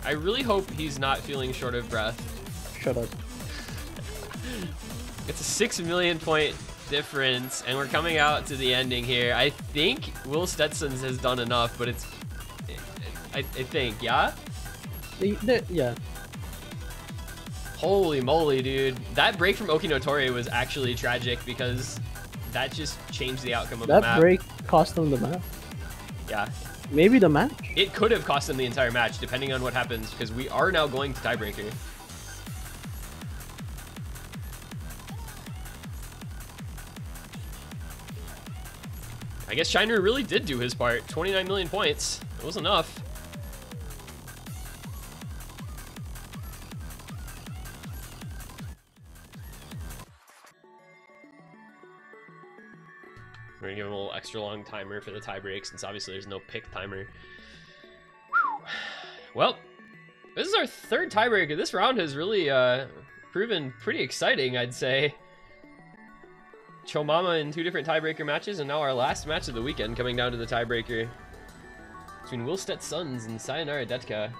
I really hope he's not feeling short of breath. Shut up. It's a six million point difference, and we're coming out to the ending here. I think Will Stetson's has done enough, but it's, I, I think, yeah. They- they- yeah. Holy moly, dude! That break from Okinotori was actually tragic because that just changed the outcome of the match. That break cost them the map. Yeah, Maybe the match. it could have cost them the entire match, depending on what happens, because we are now going to tiebreaker. I guess Shiner really did do his part. 29 million points. It was enough. Extra long timer for the tiebreak since obviously there's no pick timer. Well, this is our third tiebreaker. This round has really uh, proven pretty exciting, I'd say. Chomama in two different tiebreaker matches, and now our last match of the weekend coming down to the tiebreaker between Will Stets Sons and Sayonara Detka.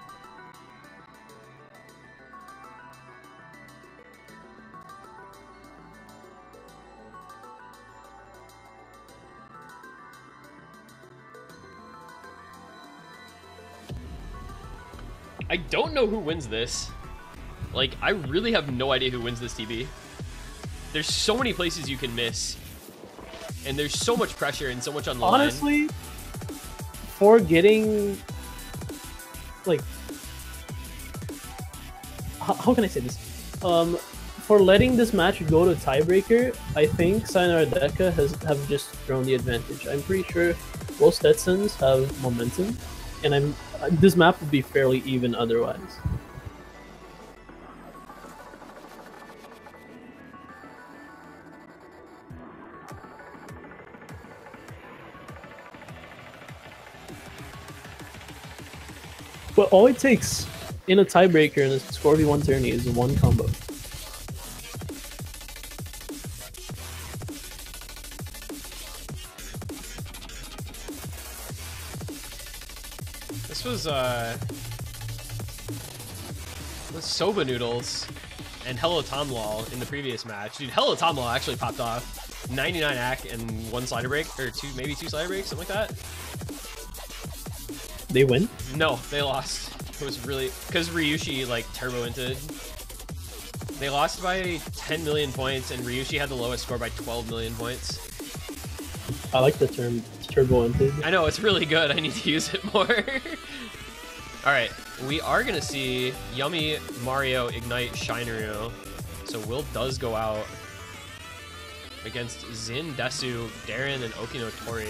I don't know who wins this. Like, I really have no idea who wins this TB. There's so many places you can miss. And there's so much pressure and so much on. Honestly, for getting like how, how can I say this? Um, for letting this match go to tiebreaker, I think Sayonara Detka has have just thrown the advantage. I'm pretty sure both Stetsons have momentum, and I'm this map would be fairly even otherwise. But all it takes in a tiebreaker in a score v1 tourney is one combo. Was uh with Soba Noodles and Hello Tomlol in the previous match. Dude, Hello Tomlol actually popped off. 99 ack and one slider break, or two, maybe two slider breaks, something like that. They win. No, they lost. It was really because Ryushi like turbo entered. They lost by 10 million points, and Ryushi had the lowest score by 12 million points. I like the term turbo entered. I know it's really good. I need to use it more. All right, we are gonna see Yummy Mario Ignite Shineru. So Will does go out against Zin, Desu, Darren, and Okino Tori.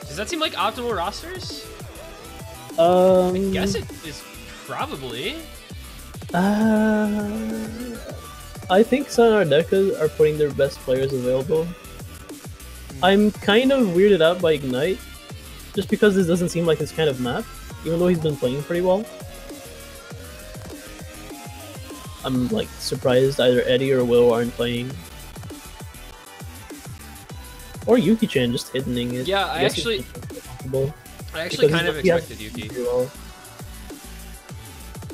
Does that seem like optimal rosters? Um, I guess it is probably. Uh, I think Sayonara Detka are putting their best players available. I'm kind of weirded out by Ignite, just because this doesn't seem like his kind of map, even though he's been playing pretty well. I'm like surprised either Eddie or Will aren't playing. Or Yuki-chan just hitting it. Yeah, I he's actually- I actually kind of he's- he has- expected Yuki. well.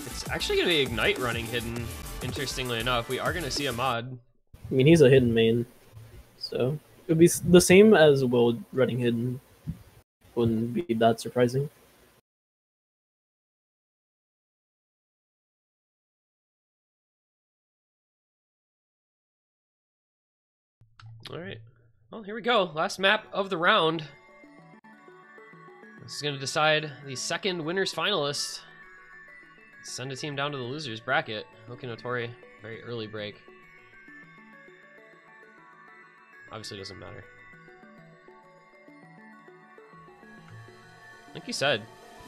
It's actually gonna be Ignite running hidden. Interestingly enough, we are gonna see a mod. I mean, he's a hidden main, so it would be the same as Will running hidden. Wouldn't be that surprising. All right. Well, here we go. Last map of the round. This is going to decide the second winner's finalist. Send a team down to the losers bracket. Okinotori, very early break. Obviously doesn't matter. Like you said,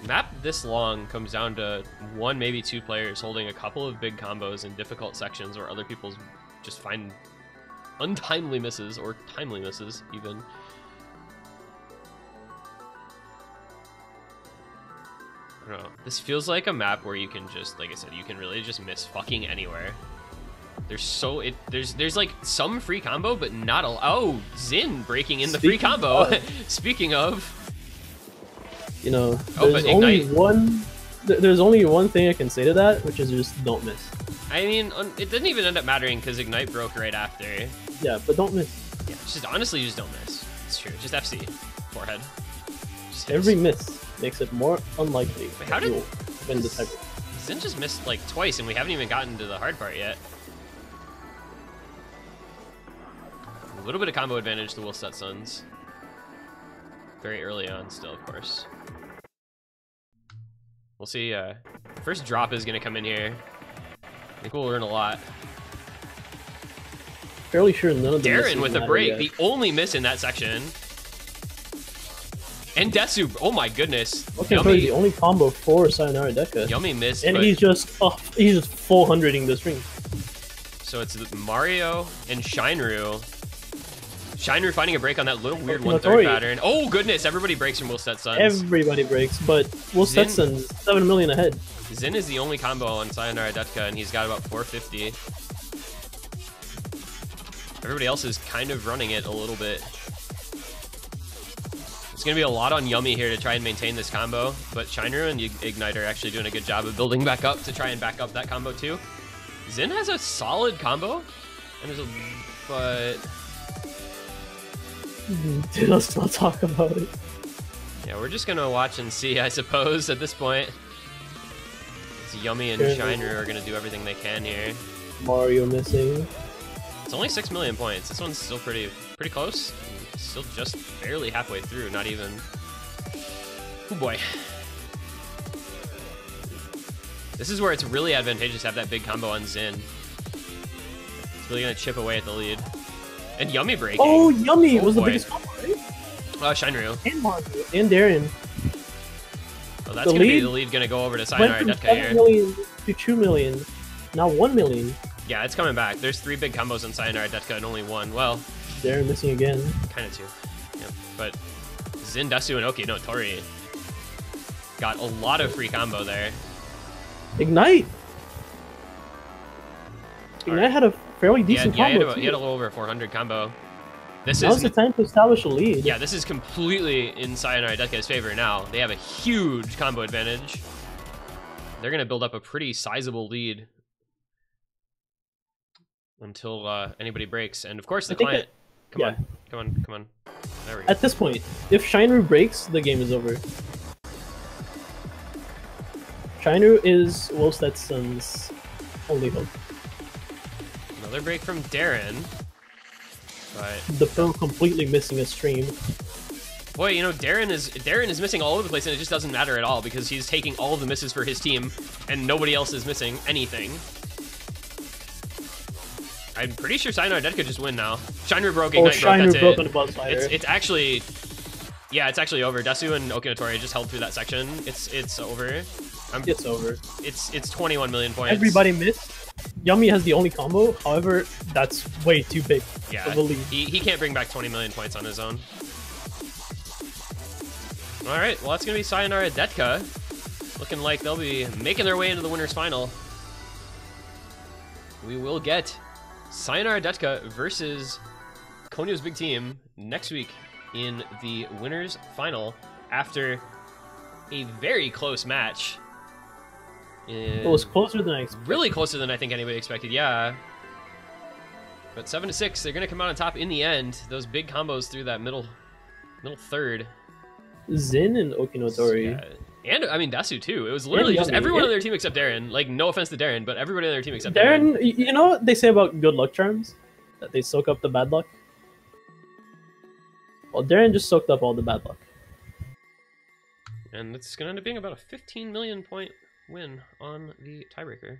map this long comes down to one, maybe two players holding a couple of big combos in difficult sections where other people's just find untimely misses or timely misses even. I don't know. This feels like a map where you can just, like I said, you can really just miss fucking anywhere. There's so it there's there's like some free combo, but not a oh Zin breaking in the free combo. of. Speaking of, You know, Oh, there's but only Ignite- one. There's only one thing I can say to that, which is just don't miss. I mean, it didn't even end up mattering because Ignite broke right after. Yeah, but don't miss. Yeah, just honestly, you just don't miss. It's true. Just FC forehead. Just. Every miss makes it more unlikely Wait, how did- win the just missed like twice, and we haven't even gotten to the hard part yet. A little bit of combo advantage to Will Stets Sons. Very early on, still, of course. We'll see. Uh, first drop is going to come in here. I think we'll learn a lot. Fairly sure none of the misses Darren with a break, yet. the only miss in that section. And Desu, oh my goodness. Okay, so the only combo for Sayonara Detka. Yummy missed, And but- he's just oh, he's just full hundreding this ring. So it's Mario and Shinru. Shinru finding a break on that little weird one third pattern. Oh goodness, everybody breaks from Will Set Everybody breaks, but Will Zin- Stetson's seven million ahead. Zin is the only combo on Sayonara Detka, and he's got about 450. Everybody else is kind of running it a little bit. It's gonna be a lot on Yummy here to try and maintain this combo, but Shinru and Ignite are actually doing a good job of building back up to try and back up that combo too. Zin has a solid combo, and there's a but Dude, let's not talk about it. Yeah, we're just gonna watch and see, I suppose, at this point. It's Yummy and. Shiner are gonna do everything they can here. Mario missing. It's only six million points. This one's still pretty pretty close. Still just barely halfway through, not even. Oh boy. This is where it's really advantageous to have that big combo on Zin. It's really gonna chip away at the lead. And Yummy breaking. Oh, Yummy Oh, was the boy. biggest combo, right? Uh, Shinru. And Mario and Darren Oh, that's The gonna be lead the lead gonna go over to went Sayonara from Detka seven here. to two million. Now one million. Yeah, it's coming back. There's three big combos on Sayonara Detka and only one. Well, they're missing again. kind of two. Yeah, but Zin, Desu, and Oki, no, Tori got a lot of free combo there. Ignite. Ignite Alright. had a fairly decent yeah, he had, combo. a, he had a little over 400 combo. This Now's is the time to establish a lead. yeah, this is completely in Sayonara Detka's favor now. They have a huge combo advantage. They're gonna build up a pretty sizable lead until uh, anybody breaks, and of course the client. Come yeah. on, come on, come on. There we go. At this point, if Shinru breaks, the game is over. Shinru is Will Stetson's only hope. Another break from Darren. But The pro completely missing a stream. boy, you know Darren is Darren is missing all over the place, and it just doesn't matter at all because he's taking all of the misses for his team, and nobody else is missing anything. I'm pretty sure Sayonara Dead could just win now. Shiner broke, Oh, Ignite broke, that's broke it. on the buzz fighter. It's it's actually yeah, it's actually over. Desu and Okinotori just held through that section. It's it's over. I'm, It's over. it's it's 21 million points. Everybody missed. Yummy has the only combo. However, that's way too big Yeah, of a lead. he, he can't bring back 20 million points on his own. All right, well that's gonna be Sayonara Detka, looking like they'll be making their way into the winners final. We will get Sayonara Detka versus Konyo's big team next week in the winners final after a very close match. It was closer than I expected. really closer than I think anybody expected. Yeah. But seven to six, they're gonna come out on top in the end. Those big combos through that middle, middle third. Zin and Okinotori. Yeah. And I mean Desu too. It was literally just everyone Yeah. on their team except Darren. Like no offense to Darren, but everybody on their team except Darren, y- you know what they say about good luck charms? That they soak up the bad luck? Well, Darren just soaked up all the bad luck. And it's gonna end up being about a 15 million point win on the tiebreaker.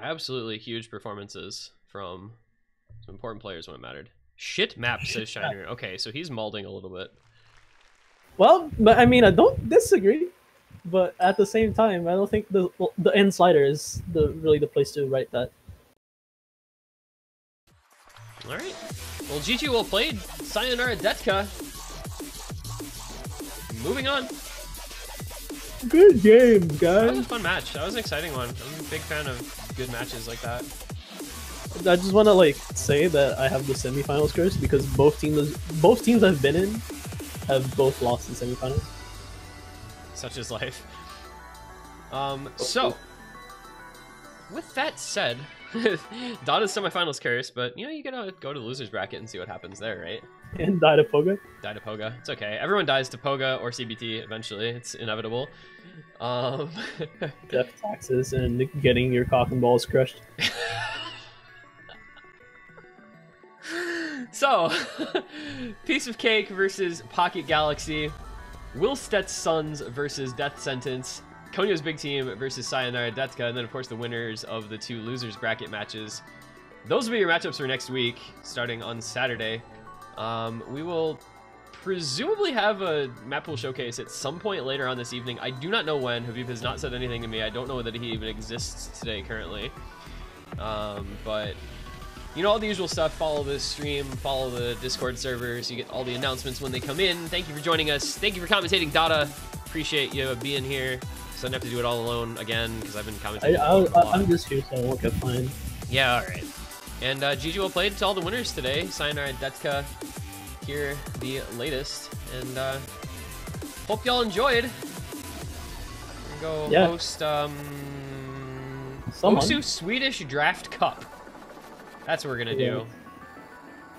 Absolutely huge performances from some important players when it mattered. Shit map says Shiner. Okay, so he's malding a little bit. Well, but I mean, I don't disagree. But at the same time, I don't think the the end slider is the really the place to write that. All right. Well, GG well played. Sayonara Detka. Moving on. Good game, guys. That was a fun match. That was an exciting one. I'm a big fan of good matches like that. I just want to like say that I have the semifinals curse because both teams, both teams I've been in, have both lost in semifinals. Such is life. Um, so, with that said, Dada's semifinals curse, but you know, you gotta go to the loser's bracket and see what happens there, right? And died of Poga. Die to Poga. It's okay. Everyone dies to Poga or CBT eventually. It's inevitable. Um, death taxes and getting your cock and balls crushed. so, Piece of Cake versus Pocket Galaxy, Will Stets Sons versus Death Sentence, Konyo's Big Team versus Sayonara Detka, and then of course the winners of the two losers bracket matches. Those will be your matchups for next week, starting on Saturday. Um, we will presumably have a map pool showcase at some point later on this evening. I do not know when. Habib has not said anything to me. I don't know that he even exists today currently. Um, but you know all the usual stuff. Follow the stream, follow the Discord servers. You get all the announcements when they come in. Thank you for joining us. Thank you for commentating, Dada. Appreciate you being here. So I don't have to do it all alone again because I've been commentating. I, a lot. I'm just here so I won't fined. Yeah, all right. And uh, GG well played to all the winners today. Sayonara Detka here, the latest. And uh, hope y'all enjoyed. Go Yeah. host um, Someone. Osu Swedish Draft Cup. That's what we're gonna Yeah. do.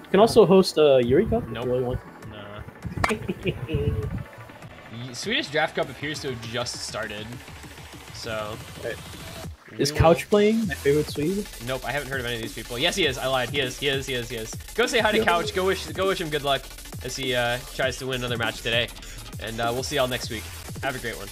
You can also host a uh, Yuri Cup Nope. if you really want. Nah. Swedish Draft Cup appears to have just started. So. We Is will- Couch playing my favorite Swede? Nope, I haven't heard of any of these people. Yes, he is. I lied. He is. He is. He is. He is. Go say hi to. Couch. Go wish. Go wish him good luck as he uh, tries to win another match today. And uh, we'll see y'all next week. Have a great one.